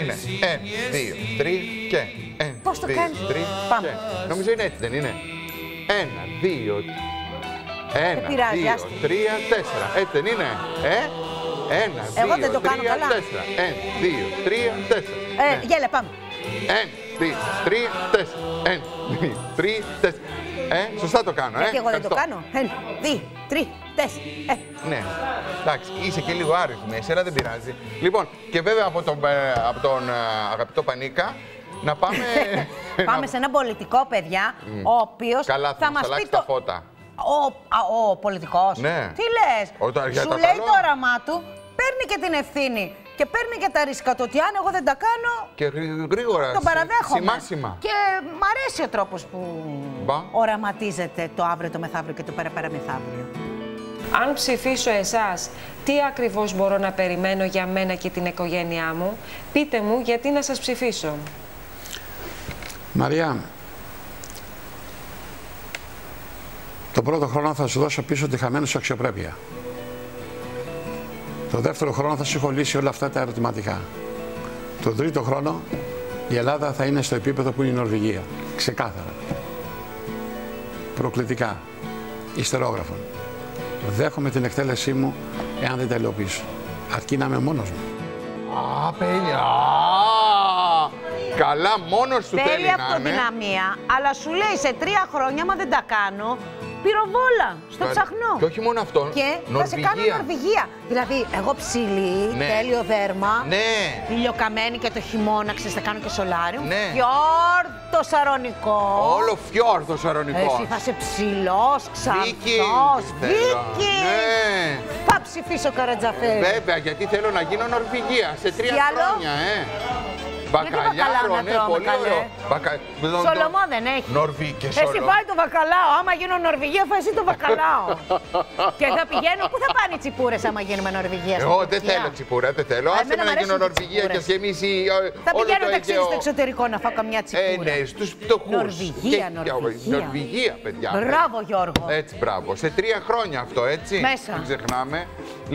Είναι. Ένα, δύο, τρία και. Ένα, Πώς το δύο, κάνεις; τρία Πάμε. και. Νομίζω είναι έτσι, δεν είναι; Ένα, δύο. Ένα, πειράζει, δύο, άστο. τρία, τέσσερα. Έτσι δεν είναι; Ε, ένα, Εγώ δύο, δεν το κάνω τρία, καλά. τέσσερα. Ένα, δύο, τρία, τέσσερα. Ε, Ναι. γέλα, πάμε. Ένα, δύο, τρία, τέσσερα. Ένα, δύο, τρία, τέσσερα. Ε, σωστά το κάνω, ε. Γιατί εγώ δεν το Ευχαριστώ. κάνω. Ένα, δύο, τρία, τέσσερα. Ε, Ναι, εντάξει, είσαι και λίγο άριθμη, εσένα δεν πειράζει. Λοιπόν, και βέβαια από τον, ε, από τον ε, αγαπητό Πανίκα, να πάμε... Πάμε σε ένα πολιτικό, παιδιά, Μμ. ο οποίος Καλά, θα, θα μας μας πει αλλάξει το. τα φώτα. Ο, α, ο πολιτικός. Ναι. Τι λες; Όταν για Σου τα λέει καλό. το όραμά του, παίρνει και την ευθύνη και παίρνει και τα ρίσκα του ότι αν εγώ δεν τα κάνω, Και γρή- γρήγορα, τον σι- παραδέχομαι. σημάσιμα. Και μ' αρέσει ο τρόπος που Μπα. οραματίζεται το αύριο, το μεθαύριο και το παραπαραμεθαύριο. Αν ψηφίσω εσάς, τι ακριβώς μπορώ να περιμένω για μένα και την οικογένειά μου; Πείτε μου γιατί να σας ψηφίσω; Μαριά, το πρώτο χρόνο θα σου δώσω πίσω τη χαμένη σου αξιοπρέπεια. Το δεύτερο χρόνο θα σου έχω λύσει όλα αυτά τα ερωτηματικά. Το τρίτο χρόνο η Ελλάδα θα είναι στο επίπεδο που είναι η Νορβηγία. Ξεκάθαρα. Προκλητικά. Ιστερόγραφον. Δέχομαι την εκτέλεσή μου εάν δεν τα υλοποιήσω. Αρκεί να είμαι μόνος μου. Α, παιδιά! Α, Καλά, μόνος του θέλει Θέλει να είναι. αυτοδυναμία, αλλά σου λέει σε τρία χρόνια, άμα δεν τα κάνω, πυροβόλα στο Καλά. ψαχνό. Και όχι μόνο αυτό. Και θα σε κάνω Νορβηγία. Νορβηγία. Δηλαδή, εγώ ψηλή, Ναι. τέλειο δέρμα, Ναι. ηλιοκαμένη και το χειμώνα, ξέρεις, θα κάνω και σολάριο. Ναι. Φιόρτο σαρονικό. Όλο φιόρδο σαρονικό. Εσύ θα είσαι ψηλός, Βίκυ, ξανθός, θέλω. Βίκυ. Ναι. Θα ψηφίσω Καρατζαφέρη. Βέβαια, γιατί θέλω να γίνω Νορβηγία σε τρία Τι άλλο; χρόνια, ε. Μπακαλάο Μπακαλιάρο, να ναι, τρώμε, πολύ καλέ. ωραίο. Μπακα... Σολομό δεν έχει. Νορβίκε, Εσύ φάει το βακαλάο. Άμα γίνω Νορβηγία, φάει εσύ το βακαλάο. και θα πηγαίνω. Πού θα πάνε οι τσιπούρες άμα γίνουμε Νορβηγία. στην Εγώ δεν Τουρκία; θέλω τσιπούρα, δεν θέλω. Α, Άσε εμένα με μ' να γίνω αρέσουν οι Νορβηγία και τσιπούρες. γεμίσει ε, Θα όλο πηγαίνω το ταξίδι Αιγαίο. στο εξωτερικό να φάω καμιά τσιπούρα. Ε, ναι, στους φτωχούς. Νορβηγία, Και- Νορβηγία. Νορβηγία, παιδιά. Μπράβο, Γιώργο. Έτσι, μπράβο. Σε τρία χρόνια αυτό, έτσι. Μέσα. Μην ξεχνάμε.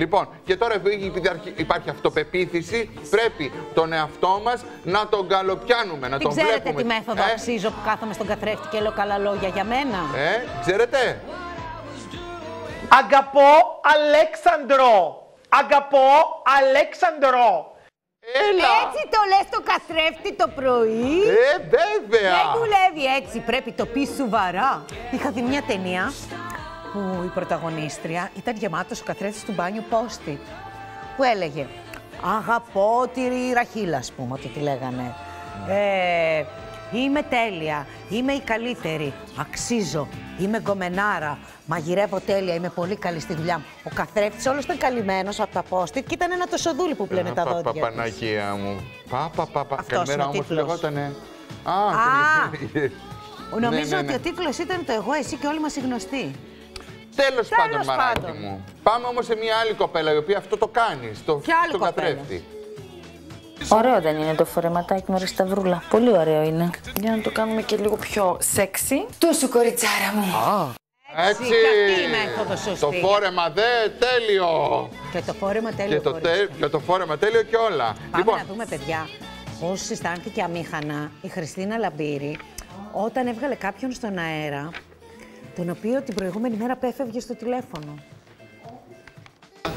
Λοιπόν, και τώρα επειδή υπάρχει, υπάρχει αυτοπεποίθηση, πρέπει τον εαυτό μας να τον καλοπιάνουμε, να Τι τον ξέρετε βλέπουμε. τη μέθοδο Ε, αξίζω που κάθομαι στον καθρέφτη και λέω καλά λόγια για μένα; Ε, ξέρετε; Αγαπώ Αλέξανδρο. Αγαπώ Αλέξανδρο. Έλα. Έτσι το λες το καθρέφτη το πρωί; Ε, βέβαια. Δεν δουλεύει έτσι, πρέπει το πεις σοβαρά. Είχα δει μια ταινία που η πρωταγωνίστρια ήταν γεμάτος ο καθρέφτης του μπάνιου post που έλεγε «Αγαπώ τη Ραχίλα», ας πούμε, ότι τη λέγανε. Ε, είμαι τέλεια, είμαι η καλύτερη, αξίζω, είμαι γκομενάρα, μαγειρεύω τέλεια, είμαι πολύ καλή στη δουλειά μου. Ο καθρέφτης όλος ήταν καλυμμένος από τα post και ήταν ένα τοσοδούλι που πλένε τα Πα, πα, δόντια της. Παναγία μου. Πα, πα, πα, πα. Αυτός Καλημέρα είναι ο όμως τίτλος. λεγότανε. Α, Α, ναι, Νομίζω ναι, ότι ναι. ο τίτλος ήταν το «Εγώ, εσύ και όλοι μας οι γνωστοί». Τέλος πάντων, Τέλος μαράκι πάντων. μου. Πάμε όμως σε μια άλλη κοπέλα η οποία αυτό το κάνεις. Στο, Ποια άλλη στον κοπέλα; καθρέφτη. Ωραίο δεν είναι το φορεματάκι με σταυρούλα. Πολύ ωραίο είναι. Για να το κάνουμε και λίγο πιο σεξι. Του σου κοριτσάρα μου. Έτσι. και αυτή η μέθοδος σωστή. Το φόρεμα δε, τέλειο. Και το φόρεμα τέλειο Και το, χωρίς. τε, και το φόρεμα τέλειο και όλα. Πάμε λοιπόν, να δούμε, παιδιά, πώς αισθάνθηκε αμήχανα η Χριστίνα Λαμπύρη όταν έβγαλε κάποιον στον αέρα, τον οποίο την προηγούμενη μέρα πέφευγε στο τηλέφωνο.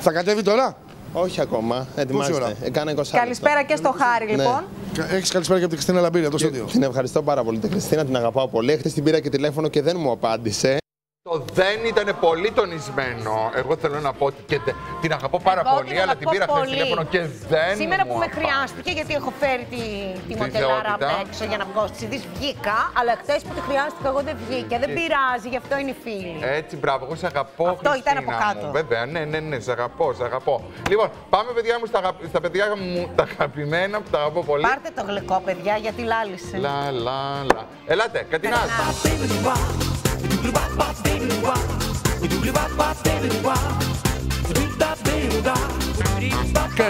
Θα κατέβει τώρα; Όχι ακόμα. Πόση ώρα; Ετοιμάζεται. Έκανα 20 Καλησπέρα και στο Χάρη, Ναι. λοιπόν. Έχεις καλησπέρα και από την Χριστίνα Λαμπύρη, από το στούντιο. Την ευχαριστώ πάρα πολύ την Χριστίνα, την αγαπάω πολύ. Χθες την πήρα και τηλέφωνο και δεν μου απάντησε. Το δεν ήταν πολύ τονισμένο. Εγώ θέλω να πω ότι και τε- την αγαπώ πάρα Εγώ πολύ, την αλλά την αγαπώ πήρα χθες πολύ. τηλέφωνο και δεν Σήμερα μου που με απα- χρειάστηκε, γιατί έχω φέρει τη, τη Τη μοντελάρα απ' θεότητα. έξω για να βγω στις ειδήσεις, βγήκα. Αλλά χθες που τη χρειάστηκα, εγώ δεν βγήκα. Δεν Και- πειράζει, γι' αυτό είναι η φίλη. Έτσι, μπράβο, εγώ σε αγαπώ. Αυτό ήταν από Χριστίνα κάτω. Μου. Βέβαια, ναι, ναι, ναι, σε αγαπώ, σε αγαπώ. Λοιπόν, πάμε, παιδιά μου, στα, αγα- στα παιδιά μου τα αγαπημένα που τα αγαπώ πολύ. Πάρτε το γλυκό, παιδιά, γιατί λάλησε. Λα, λα, λα. Ελάτε,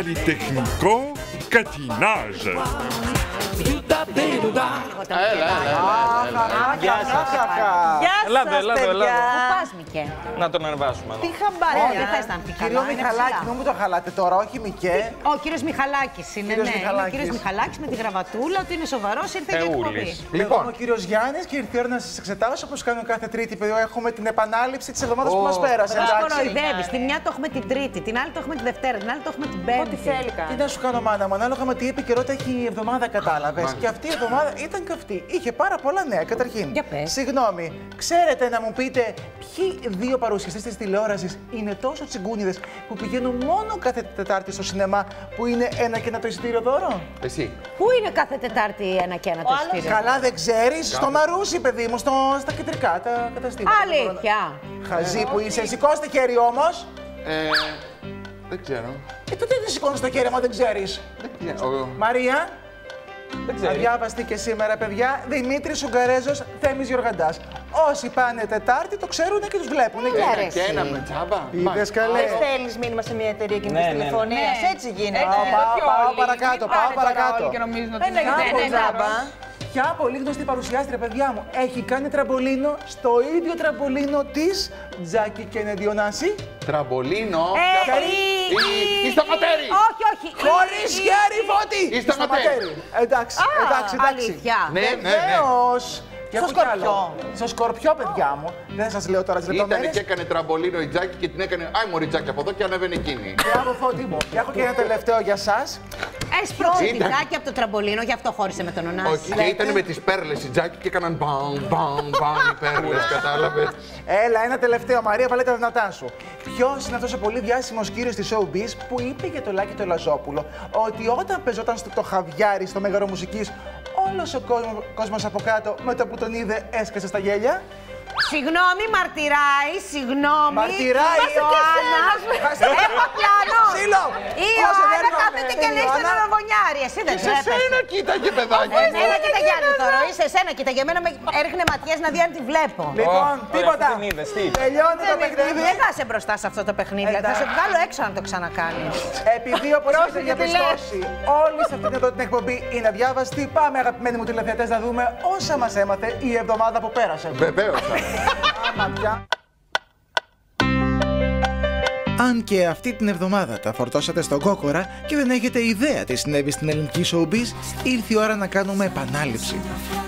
Cali Technico hein. Κατινάζ. Έλα, Γεια σας. Γεια Ελάτε, σας, ελάτε, παιδιά. ελάτε. Πού πας, Μικέ. Να τον ανεβάσουμε εδώ. Τι χαμπάρι, Όχι, δεν θα αισθανθεί καλά. Κύριο είναι Μιχαλάκη, ψηλά. μην μου το χαλάτε τώρα, όχι Μικέ. Ο κύριος Μιχαλάκης είναι. Κύριος ναι, είναι ο Μιχαλάκης. κύριος Μιχαλάκης με τη γραβατούλα του, είναι σοβαρός, ήρθε για εκπομπή. Λοιπόν, είμαι ο κύριος Γιάννης και ήρθε η ώρα να σας εξετάσω όπως κάνω κάθε Τρίτη. Παιδί, έχουμε την επανάληψη της εβδομάδας που μας πέρασε. Μας εντάξει. κοροϊδεύεις. Τη μια το έχουμε την Τρίτη, την άλλη το έχουμε τη Δευτέρα, την άλλη το έχουμε την Πέμπτη. Ό,τι θέλει Τι να σου κάνω, μάνα μου, ανάλογα με τι επικαιρότητα έχει η εβδομάδα, κατάλαβες. Και αυτή η εβδομάδα ήταν καυτή. Είχε πάρα πολλά νέα. Καταρχήν, συγγνώμη, ξέρετε να μου πείτε ποιοι δύο παρουσιαστές της τηλεόρασης είναι τόσο τσιγκούνιδες που πηγαίνουν μόνο κάθε Τετάρτη στο σινεμά που είναι ένα και ένα το εισιτήριο δώρο; Εσύ. Πού είναι κάθε Τετάρτη ένα και ένα το εισιτήριο; Καλά, δεν ξέρεις. Στο Μαρούσι, παιδί μου, στο, στα κεντρικά τα καταστήματα. Αλήθεια. Χαζή που είσαι. Σηκώστε χέρι όμως. Ε, δεν ξέρω. Ε, τότε δεν σηκώνεις το χέρι, άμα δεν ξέρει. Ο- Μαρία. Δεν ξέρεις. Αδιάβαστη και σήμερα, παιδιά. Δημήτρης Ουγγαρέζος, Θέμης Γιοργαντά. Όσοι πάνε Τετάρτη το ξέρουν και τους βλέπουν. Ένα και ένα με τσάμπα. Είδες καλέ. Δεν στέλνεις μήνυμα σε μια εταιρεία Ναι, κινητή ναι, ναι. τηλεφωνίας. Έτσι γίνεται. Πάω, πάω, πάω παρακάτω, πάω παρακάτω. Δεν έγινε τζάμπα. Ποια πολύ γνωστή παρουσιάστρια, παιδιά μου, έχει κάνει τραμπολίνο στο ίδιο τραμπολίνο της Τζάκι Κένεντι Ωνάση. Τραμπολίνο. Ε, Ποια παρ- η- η- η Σταματέρη. Όχι, όχι. Χωρίς η- χέρι, η- Φώτη! Η Σταματέρη. Εντάξει, Α, εντάξει, εντάξει. αλήθεια. Ναι, ναι, ναι. Βεβαίως. Και Στο έχω κι Σκορπιό; άλλο. Στο Σκορπιό, παιδιά μου. Δεν σας λέω τώρα τι Ήταν λεπτομέρειες. και έκανε τραμπολίνο η Τζάκι και την έκανε. Άι, μωρή Τζάκι από εδώ και ανέβαινε εκείνη. Μπράβο, φώτη μου. Και έχω και ένα τελευταίο για εσά. Έσπρωξε τη Ήταν. Τζάκη από το τραμπολίνο, γι' αυτό χώρισε με τον Ωνάση. Όχι, και ήταν με τις πέρλες η Τζάκη και έκαναν μπαμ, μπαμ, μπαμ οι πέρλες, κατάλαβες. Έλα, ένα τελευταίο, Μαρία, βάλε τα δυνατά σου. Ποιος είναι αυτός ο πολύ διάσημος κύριος της Showbiz που είπε για το Λάκη το Λαζόπουλο ότι όταν πεζόταν στο το χαβιάρι στο μέγαρο μουσικής, όλος ο κόσμο κόσμος από κάτω με το που τον είδε έσκασε στα γέλια. Συγγνώμη, μαρτυράει, συγγνώμη. Μαρτυράει, Είμαστε και Ιωάννα. εσένα. Έχω πλάνο. Σύλλο. Η Όσο Ιωάννα δεν κάθεται και η λέει στον Ιωάννα. Αραβωνιάρη. Εσύ δεν Και σε τρέπεσαι. σένα κοίταγε, παιδάκι. Εμένα και τα Γιάννη τώρα. Είσαι εσένα κοίτα. Για μένα με έριχνε ματιές να δει αν τη βλέπω. Λοιπόν, Ωραία, τίποτα. αυτή την είδες, τι; Τελειώνει το Δεν παιχνίδι. δεν θα είσαι μπροστά σε αυτό το παιχνίδι. Θα σε βγάλω έξω αν το ξανακάνεις. Επειδή όπως έχετε διαπιστώσει, όλοι σε αυτήν εδώ την εκπομπή είναι αδιάβαστοι, πάμε αγαπημένοι μου τηλεθεατές να δούμε όσα μας έμαθε η εβδομάδα που πέρασε. Βεβαίως. Άμα πια. Αν και αυτή την εβδομάδα τα φορτώσατε στον κόκορα και δεν έχετε ιδέα τι συνέβη στην ελληνική showbiz, ήρθε η ώρα να κάνουμε επανάληψη.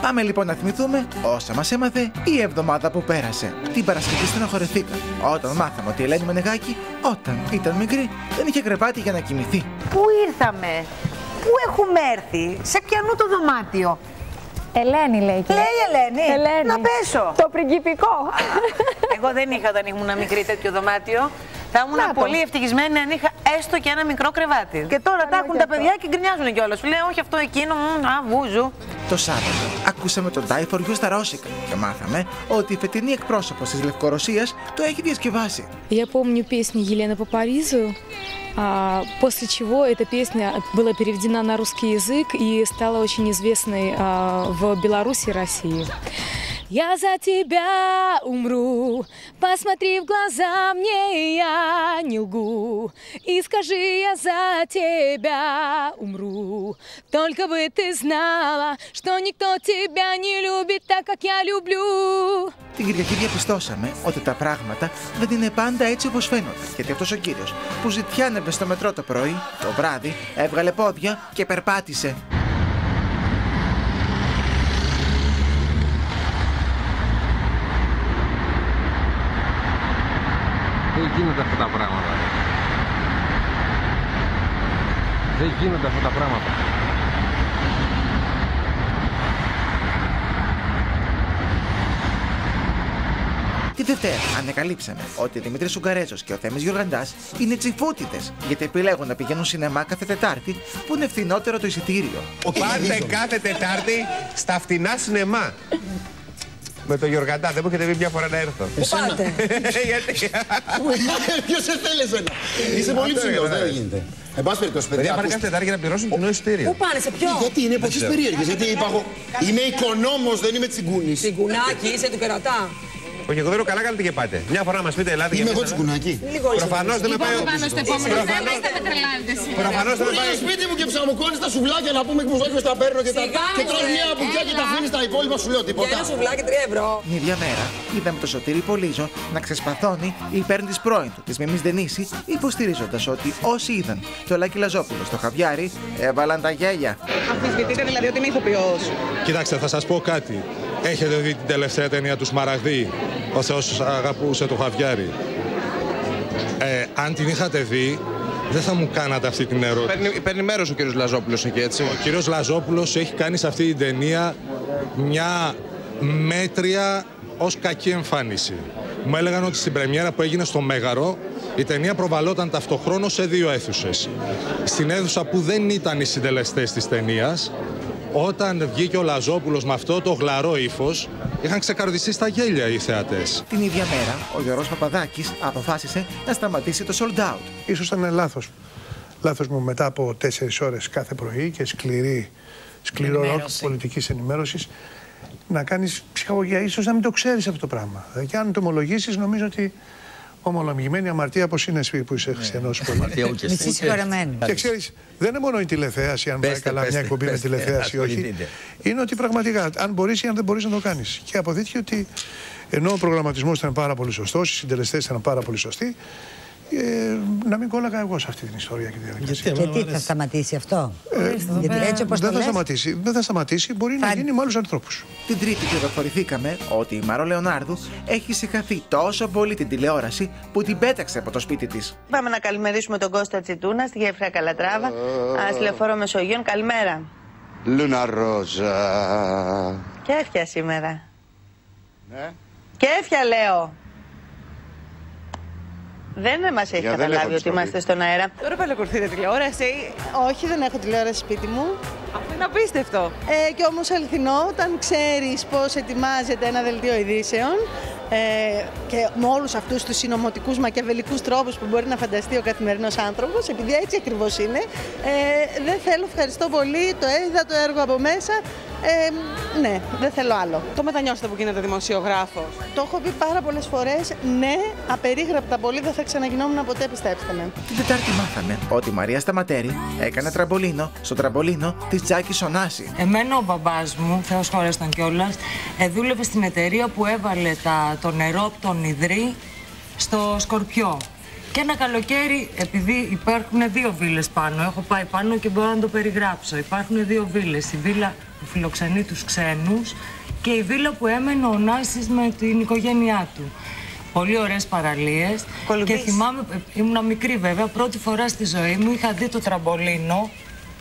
Πάμε λοιπόν να θυμηθούμε όσα μας έμαθε η εβδομάδα που πέρασε. Την Παρασκευή στενοχωρεθήκα όταν μάθαμε ότι η Ελένη Μενεγάκη, όταν ήταν μικρή, δεν είχε κρεβάτι για να κοιμηθεί. Πού ήρθαμε, πού έχουμε έρθει, σε ποιανού το δωμάτιο; Ελένη λέει και. Λέει Ελένη, Ελένη. να πέσω. Το πριγκιπικό. Εγώ δεν είχα όταν ήμουν μικρή τέτοιο δωμάτιο. Θα ήμουν Να το. πολύ ευτυχισμένη αν είχα έστω και ένα μικρό κρεβάτι. Και τώρα τα έχουν τα παιδιά και γκρινιάζουν κιόλα. Σου λέει, Όχι αυτό εκείνο, μ, α, βούζου. Το Σάββατο ακούσαμε τον Die for You στα Ρώσικα και μάθαμε ότι η φετινή εκπρόσωπος της Λευκορωσίας το έχει διασκευάσει. Я помню песню Елены по Паризу, а, после чего эта песня была переведена на русский язык и стала очень известной а, в Беларуси и России. Я за тебя умру, посмотри в глаза мне, я не лгу. И скажи, я за тебя умру. Только бы ты знала, что никто тебя не любит так, как я люблю. Την Κυριακή διαπιστώσαμε ότι τα πράγματα δεν είναι πάντα έτσι όπως φαίνονται. Γιατί αυτός ο κύριος που ζητιάνευε στο μετρό το πρωί, το βράδυ, έβγαλε πόδια και περπάτησε. Γίνονται αυτά τα πράγματα. ρε. Δεν γίνονται αυτά τα πράγματα. Την Τη Δευτέρα ανακαλύψαμε ότι ο Δημήτρης Ουγγαρέζος και ο Θέμης Γιωργαντά είναι τσιφούτητε γιατί επιλέγουν να πηγαίνουν σινεμά κάθε Τετάρτη που είναι φθηνότερο το εισιτήριο. Πάρτε κάθε Τετάρτη στα φτηνά σινεμά. Με τον Γιωργαντά, δεν μου έχετε πει μια φορά να έρθω. Πού πάτε. Γιατί; Ποιος σε θέλει εσένα; Είσαι πολύ ψηλός, δεν γίνεται. Εν πάση περιπτώσει, παιδιά. Παιδιά πάνε κάθε Τετάρτη για να πληρώσουν κοινό εισιτήριο. Πού πάνε, σε ποιο; Γιατί είναι εποχές περίεργες. Γιατί υπάρχω. Είμαι οικονόμος, δεν είμαι τσιγκούνης. Τσιγκουνάκι, είσαι του κερατά. Όχι, εγώ δεν ξέρω καλά κάνετε και πάτε. Μια φορά να μας πείτε Ελλάδα Είμαι εγώ τσιγκουνάκι. Προφανώς δεν με πάει. Πάνω στο επόμενο θέμα, Προφανώς- είστε με τρελάνετε σήμερα. Προφανώς δεν με Πήγα πάει. σπίτι μου και ψαμοκόνει τα σουβλάκια να πούμε και μου τα παίρνω και τα. Σιγά, Και τρως μωρέ, μια μπουκιά και τα έλα. αφήνεις τα υπόλοιπα σου λέω Για τίποτα. ένα σουβλάκι 3 ευρώ. Την ίδια μέρα είδαμε το Σωτήρι Πολύζο να ξεσπαθώνει υπέρ της πρώην του, της Μιμής Δενίση, υποστηρίζοντας ότι όσοι είδαν το Λάκη Λαζόπουλο στο χαβιάρι έβαλαν τα γέλια. Αμφισβητείτε δηλαδή ότι είμαι ηθοποιός. Κοιτάξτε, θα σας πω κάτι. Έχετε δει την τελευταία ταινία του Σμαραγδί, ο Θεός αγαπούσε το χαβιάρι. Ε, αν την είχατε δει, δεν θα μου κάνατε αυτή την ερώτηση. Παίρνει, παίρνει μέρος ο κύριος Λαζόπουλος εκεί, έτσι. Ο κύριος Λαζόπουλος έχει κάνει σε αυτή την ταινία μια μέτρια ως κακή εμφάνιση. Μου έλεγαν ότι στην πρεμιέρα που έγινε στο Μέγαρο η ταινία προβαλόταν ταυτοχρόνως σε δύο αίθουσες. Στην αίθουσα που δεν ήταν οι συντελεστές της ταινίας, όταν βγήκε ο Λαζόπουλος με αυτό το γλαρό ύφος, είχαν ξεκαρδιστεί στα γέλια οι θεατές. Την ίδια μέρα, ο Γιώργος Παπαδάκης αποφάσισε να σταματήσει το sold out. Ίσως ήταν λάθος. Λάθος μου μετά από τέσσερις ώρες κάθε πρωί και σκληρή, σκληρό ροκ Ενημέρωση. πολιτικής ενημέρωσης να κάνεις ψυχαγωγία. Ίσως να μην το ξέρεις αυτό το πράγμα. Ε, Και αν το ομολογήσεις νομίζω ότι ομολογημένη αμαρτία πως είναι εσύ που είσαι χριστιανός. που είμαι. Μισή συγχωρεμένη. Και ξέρεις, δεν είναι μόνο η τηλεθέαση, αν πάει Πέστε, καλά μια πέστε, εκπομπή με πέστε, τηλεθέαση ή όχι. ασχοληθείτε. Είναι ότι πραγματικά, αν μπορείς ή αν δεν μπορείς να το κάνεις. Και αποδείχθηκε ότι ενώ ο προγραμματισμός ήταν πάρα πολύ σωστός, οι συντελεστές ήταν πάρα πολύ σωστοί, ε, να μην κόλλαγα εγώ σε αυτή την ιστορία και τη διαδικασία. Και τι θα σταματήσει αυτό; Γιατί έτσι όπως το δεν θα λες, σταματήσει. Δεν θα σταματήσει. Μπορεί να γίνει με άλλους ανθρώπους. Την Τρίτη πληροφορηθήκαμε ότι η Μαρό Λεωνάρδου έχει συγχαθεί τόσο πολύ την τηλεόραση που την πέταξε από το σπίτι της. Πάμε να καλημερίσουμε τον Κώστα Τσιτούνας στη γέφυρα Καλατράβα. Α, λεωφόρο Μεσογείων. Καλημέρα. Λούνα Ρόζα. Κέφια σήμερα. Ναι. Κέφια λέω. Δεν μας έχει Για δεν καταλάβει έχω ότι τις είμαστε στον αέρα. Τώρα παρακολουθείτε τηλεόραση. Όχι, δεν έχω τηλεόραση σπίτι μου. Αυτό είναι απίστευτο. Ε, και όμως αληθινό, όταν ξέρεις πώς ετοιμάζεται ένα δελτίο ειδήσεων ε, και με όλους αυτούς τους συνωμοτικούς μακιαβελικούς τρόπους που μπορεί να φανταστεί ο καθημερινός άνθρωπος, επειδή έτσι ακριβώς είναι, ε, δεν θέλω, ευχαριστώ πολύ, το είδα το έργο από μέσα. Ε, ναι, δεν θέλω άλλο. Το μετανιώσετε που γίνετε δημοσιογράφος. Το έχω πει πάρα πολλές φορές. Ναι, απερίγραπτα πολύ δεν θα ξαναγινόμουν ποτέ, πιστέψτε με. Την Τετάρτη μάθαμε ότι η Μαρία Σταματέρη έκανε τραμπολίνο στο τραμπολίνο της Τζάκης Σονάση. Εμένα ο μπαμπάς μου, Θεός χωρέσταν κιόλας, ε, δούλευε στην εταιρεία που έβαλε τα, το νερό από τον Ιδρύ στο Σκορπιό. Και ένα καλοκαίρι, επειδή υπάρχουν δύο βίλες πάνω, έχω πάει πάνω και μπορώ να το περιγράψω. Υπάρχουν δύο βίλες. Η βίλα που φιλοξενεί τους ξένους και η βίλα που έμενε ο Νάσης με την οικογένειά του. Πολύ ωραίες παραλίες. Και θυμάμαι, ε, ήμουν μικρή βέβαια, πρώτη φορά στη ζωή μου είχα δει το τραμπολίνο.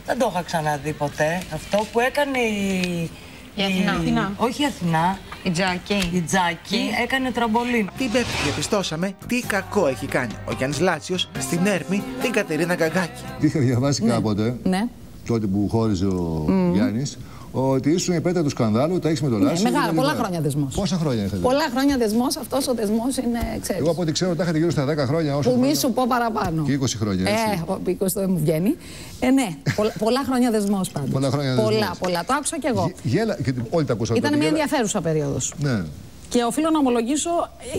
Δεν το είχα ξαναδεί ποτέ. Αυτό που έκανε η... Η Αθηνά. Αθηνά. Όχι η Αθηνά. Η Τζάκη. Η Τζάκη έκανε τραμπολίνο. Την Πέμπτη διαπιστώσαμε τι κακό έχει κάνει ο Γιάννης Λάτσιος στην Έρμη την Κατερίνα Γκαγκάκη. Είχα διαβάσει κάποτε, Ναι. τότε που χώριζε ο Μμμ. Γιάννης, ότι ήσουν η πέτρα του σκανδάλου, τα έχεις με τον Ναι, Λάσιο. μεγάλα, και πολλά λοιπά. χρόνια δεσμός. Πόσα χρόνια είχατε. Πολλά χρόνια δεσμός, αυτός ο δεσμός είναι, ξέρεις. Εγώ από ό,τι ξέρω, τα είχατε γύρω στα 10 χρόνια. Όσο Που μη χρόνια- σου πω παραπάνω. Και 20 χρόνια, έτσι. Ε, ο 20 δεν μου βγαίνει. Ε, ναι, πολλά, πολλά χρόνια δεσμός πάντως. Πολλά χρόνια δεσμός. Πολλά, πολλά. Το άκουσα κι εγώ. Γέλα, και όλοι τα ακούσατε. Ήταν τότε, μια γέλα- ενδιαφέρουσα περίοδος. Ναι. Και οφείλω να ομολογήσω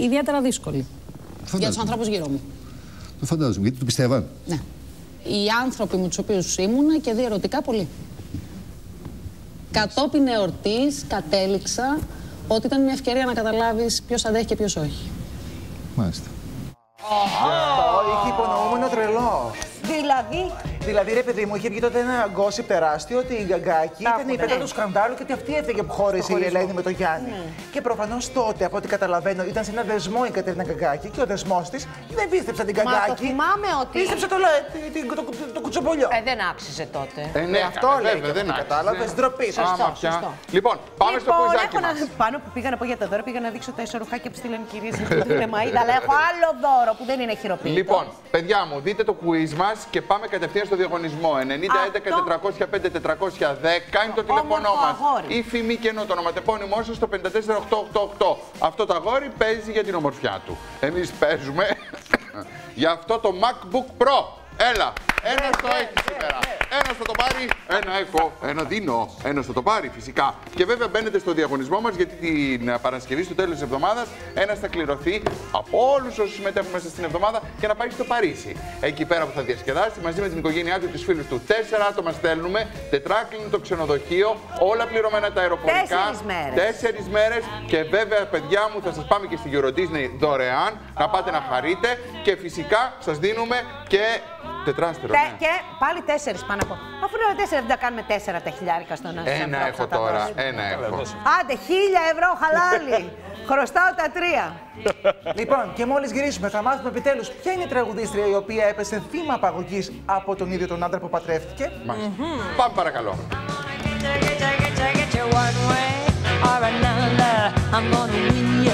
ιδιαίτερα δύσκολη. Για Φαντάζομαι. τους ανθρώπους γύρω μου. Το φαντάζομαι, γιατί το πιστεύαν. Ναι. Οι άνθρωποι με τους οποίους ήμουν και δει ερωτικά πολύ. Κατόπιν εορτής κατέληξα ότι ήταν μια ευκαιρία να καταλάβεις ποιος αντέχει και ποιος όχι. Μάλιστα. Είχε υπονοούμενο τρελό. Δηλαδή, Δηλαδή, ρε παιδί μου, είχε βγει τότε ένα γκόσυπ τεράστιο ότι η Γκαγκάκη ήταν η πέτρα του σκανδάλου και ότι αυτή έφυγε που χώρισε η Ελένη με τον Γιάννη. Και προφανώς τότε, από ό,τι καταλαβαίνω, ήταν σε ένα δεσμό η Κατερίνα Γκαγκάκη και ο δεσμός της δεν πίστεψε την Μα το Γκαγκάκη. θυμάμαι ότι. Πίστεψε το, λε- τη- τη- το, το, το κουτσομπολιό. Ε, δεν άξιζε τότε. Ε, ναι, αυτό καλά, λέει βέβαια, και δεν αυτή, άξιζε. κατάλαβες, ντροπή. Άμα Σωστό, πια. σωστό. Λοιπόν, πάμε στο Λοιπόν, κουιζάκι έχω μας. να... Πάνω που πήγα να πω για τα δώρα, πήγα να δείξω τα ισορροχάκια που στείλαν οι κυρίες στην Λεμαίδα, αλλά έχω άλλο δώρο που δεν είναι χειροποίητο. Λοιπόν, παιδιά μου, δείτε το quiz μας και πάμε κατευθείαν στο διαγωνισμό. 90, 11, 405, 410 είναι το τηλεφωνό Όμορφο μας. αγόρι. Η φημή και το ονοματεπώνυμό σας στο 54888. Αυτό το αγόρι παίζει για την ομορφιά του. Εμείς παίζουμε για αυτό το MacBook Pro. Έλα, ένα το έχει σήμερα. Ένα θα το πάρει, ένα έχω, ένα δίνω. Ένα θα το πάρει φυσικά. Και βέβαια μπαίνετε στο διαγωνισμό μας γιατί την ε, Παρασκευή στο τέλος της εβδομάδας ένας θα κληρωθεί από όλους όσους συμμετέχουν μέσα στην εβδομάδα και να πάει στο Παρίσι. Εκεί πέρα που θα διασκεδάσει μαζί με την οικογένειά του, τους φίλους του. Τέσσερα άτομα στέλνουμε, τετράκλινο το ξενοδοχείο, όλα πληρωμένα τα αεροπορικά. Τέσσερις μέρες. Τέσσερις μέρες και βέβαια παιδιά μου θα σας πάμε και στη Euro Disney δωρεάν να πάτε να χαρείτε και φυσικά σας δίνουμε και τετράστερο. Τε- ναι. Και πάλι τέσσερις πάνω από. Αφού λέω τέσσερα, δεν τα κάνουμε τέσσερα τα χιλιάρικα στον Ένα έχω τώρα, ένα έχω. Άντε, χίλια ευρώ χαλάλι. Χρωστάω τα τρία. Λοιπόν, και μόλις γυρίσουμε, θα μάθουμε επιτέλους ποια είναι η τραγουδίστρια η οποία έπεσε θύμα απαγωγής από τον ίδιο τον άντρα που παντρεύτηκε. Μάλιστα. Πάμε παρακαλώ. Για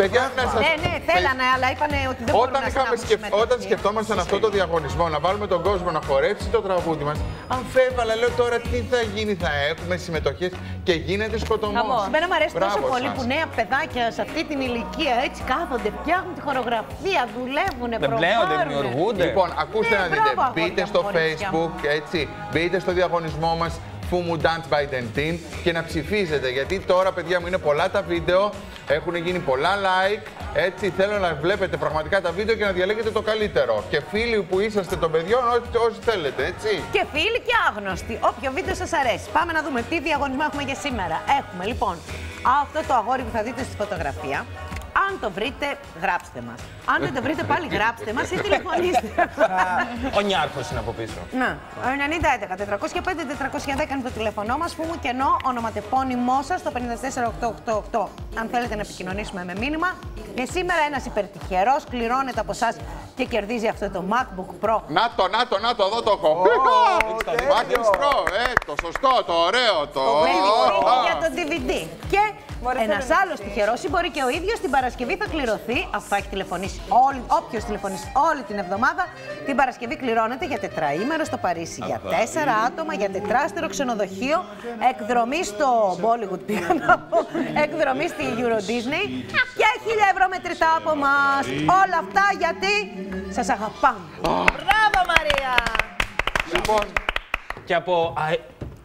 Παιδιά, να σας- Ναι, ναι, θέλανε, αλλά είπανε ότι δεν μπορούν Όταν, να είχαμε συνάψουν σκεφ... συμμετοχή. Όταν σκεφτόμασταν αυτό το διαγωνισμό, να βάλουμε τον κόσμο να χορέψει το τραγούδι μας, αμφέβαλα, λέω τώρα τι θα γίνει, θα έχουμε συμμετοχές και γίνεται σκοτωμός. Εμένα μου αρέσει τόσο Μπράβο πολύ σας. που νέα παιδάκια σε αυτή την ηλικία έτσι κάθονται, φτιάχνουν τη χορογραφία, δουλεύουν, προβάλλουν. Λοιπόν, ακούστε Ναι, να δείτε. μπράβο, Μπείτε αγόρια στο μου, κορίτσια μου. Facebook, έτσι. Μπείτε στο διαγωνισμό μας Fumu Dance by Dentin και να ψηφίζετε. Γιατί τώρα, παιδιά μου, είναι πολλά τα βίντεο, έχουν γίνει πολλά like. Έτσι, θέλω να βλέπετε πραγματικά τα βίντεο και να διαλέγετε το καλύτερο. Και φίλοι που είσαστε των παιδιών, όσοι, όσοι θέλετε, έτσι. Και φίλοι και άγνωστοι. Όποιο βίντεο σας αρέσει. Πάμε να δούμε τι διαγωνισμό έχουμε για σήμερα. Έχουμε λοιπόν αυτό το αγόρι που θα δείτε στη φωτογραφία. Αν το βρείτε, γράψτε μας. Αν δεν το βρείτε, πάλι γράψτε μας ή τηλεφωνήστε. Ο Νιάρχος είναι από πίσω. Να, 9011 405 410 είναι το τηλέφωνό μας που μου κενό ονοματεπώνυμό σας το 54888. Αν θέλετε να επικοινωνήσουμε με μήνυμα. Και σήμερα ένας υπερτυχερός κληρώνεται από εσάς και κερδίζει αυτό το MacBook Pro. Να το, να το, να το, εδώ το έχω. Μάκης Pro, ε, το σωστό, το ωραίο, το... DVD Α. για το DVD. Και ένας άλλος τυχερός ή μπορεί και ο ίδιος την Παρασκευή θα κληρωθεί, αφού θα έχει τηλεφωνήσει όποιος τηλεφωνήσει όλη την εβδομάδα, την Παρασκευή κληρώνεται για τετραήμερο στο Παρίσι. Για τέσσερα άτομα, για τετράστερο ξενοδοχείο, εκδρομή στο Bollywood πήγα να πω, εκδρομή στη Euro Disney και χίλια ευρώ μετρητά από εμά. Όλα αυτά γιατί σας αγαπάμε. Μπράβο Μαρία! Λοιπόν, Και από α,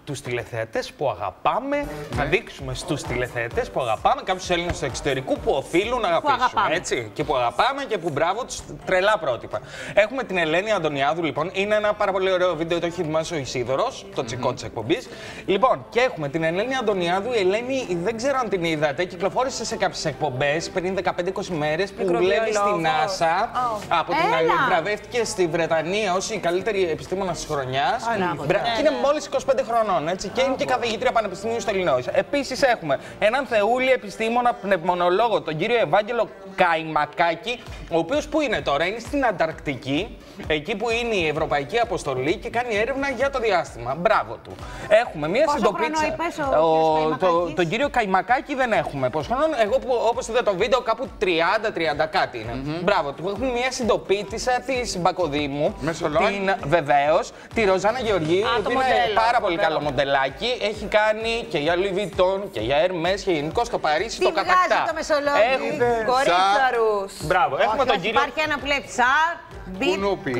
τους τηλεθεατές που αγαπάμε, θα δείξουμε στους τηλεθεατές που αγαπάμε, κάποιους Έλληνες του εξωτερικού που οφείλουν να αγαπήσουμε. αγαπάμε. Έτσι, και που αγαπάμε και που μπράβο τους, τρελά πρότυπα. Έχουμε την Ελένη Αντωνιάδου, λοιπόν. Είναι ένα πάρα πολύ ωραίο βίντεο, το έχει ετοιμάσει ο Ισίδωρος, το τσικό της εκπομπής. Λοιπόν, και έχουμε την Ελένη Αντωνιάδου. Η Ελένη, δεν ξέρω αν την είδατε, κυκλοφόρησε σε κάποιες εκπομπές πριν 15-20 μέρες που δουλεύει στην NASA. Από την Έλα. άλλη, βραβεύτηκε στη Βρετανία ως η καλύτερη επιστήμονα της χρονιάς. μπράβο. Και Ναι, είναι ναι. μόλι 25 χρονών, έτσι. Και είναι και καθηγήτρια πανεπιστημίου στο Illinois. Επίσης έχουμε έναν θεούλη επιστήμονα πνευμονολόγο, τον κύριο Ευάγγελο Καϊμακάκη, ο οποίος που είναι τώρα, είναι στην Ανταρκτική, εκεί που είναι η Ευρωπαϊκή Αποστολή και κάνει έρευνα για το διάστημα. Μπράβο του. Έχουμε μία Πόσο συντοπίτσα. χρόνο είπες, ο κύριος το, Καϊμακάκης; τον κύριο Καϊμακάκη δεν έχουμε πόσο χρόνο. Εγώ που όπως είδα το βίντεο, κάπου 30-30 κάτι είναι. Μπράβο του. Έχουμε μία συντοπίτησα της Μπακοδήμου. Μεσολόγη. Την βεβαίως, τη Ροζάνα Γεωργίου, Α, η το οποία είναι μοντέλο, πάρα το πολύ μοντέλο. καλό μοντελάκι. Έχει κάνει και για Louis Vuitton και για Hermes και γενικώς στο Παρίσι Τι το βγάζει κατακτά. το μεσολόγιο; Έχουμε... Κορίτσαρους. Μπράβο, έχουμε Όχι, τον όχι, κύριο. Υπάρχει ένα που λέει ψάρ, μπιτ, Κουνούπι.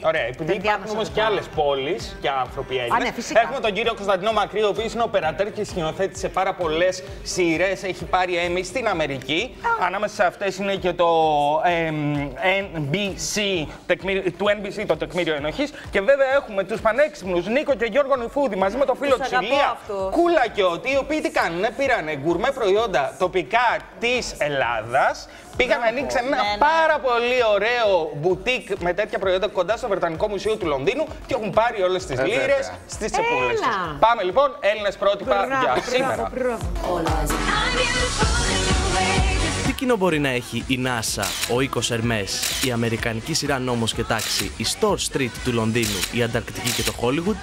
Κνούπ. Ωραία, επειδή υπάρχουν όμως και άλλες πόλεις και άνθρωποι Έλληνες. ναι, φυσικά. Έχουμε τον κύριο Κωνσταντινό Μακρύ, ο οποίος είναι οπερατέρ και σκηνοθέτη σε πάρα πολλές σειρές. Έχει πάρει Emmy στην Αμερική. Ανάμεσα σε αυτές είναι και το εμ, NBC, τεκμήριο- του NBC το Τεκμήριο Ενοχής. Και βέβαια έχουμε τους πανέξυπνους Νίκο και Γιώργο Νουφούδη μαζί με το φίλο Τους του αγαπώ Ηλία αυτούς. Κούλα και ότι, οι οποίοι τι κάνουν, πήρανε γκουρμέ προϊόντα τοπικά της Ελλάδας. Πήγαν να ανοίξουν ένα Ναι, ναι. πάρα πολύ ωραίο μπουτίκ με τέτοια προϊόντα κοντά στο Βρετανικό Μουσείο του Λονδίνου και έχουν πάρει όλες τις Ε, λίρες βέβαια. στι τσεπούλες Έλα. τους. Πάμε λοιπόν, Έλληνες πρότυπα για σήμερα. Τι κοινό μπορεί να έχει η NASA, ο οίκος Hermes, η αμερικανική σειρά νόμος και τάξη, η Store Street του Λονδίνου, η Ανταρκτική και το Hollywood;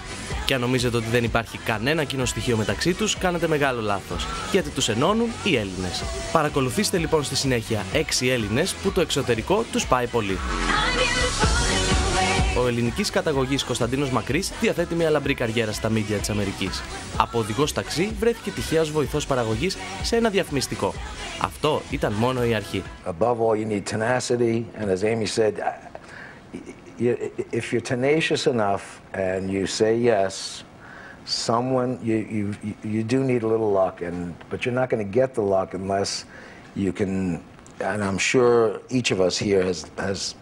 Και αν νομίζετε ότι δεν υπάρχει κανένα κοινό στοιχείο μεταξύ τους, κάνετε μεγάλο λάθος, γιατί τους ενώνουν οι Έλληνες. Παρακολουθήστε λοιπόν στη συνέχεια 6 Έλληνες που το εξωτερικό τους πάει πολύ. Ο ελληνικής καταγωγής Κωνσταντίνος Μακρύς διαθέτει μια λαμπρή καριέρα στα μίντια της Αμερικής. Από οδηγός ταξί βρέθηκε τυχαίο βοηθός παραγωγής σε ένα διαφημιστικό. Αυτό ήταν μόνο η αρχή. above all, you need tenacity. And as Amy said, you, if you're tenacious enough and you say yes, someone you, you you do need a little luck, and but you're not going to get the luck unless you can. And I'm sure each of us here has has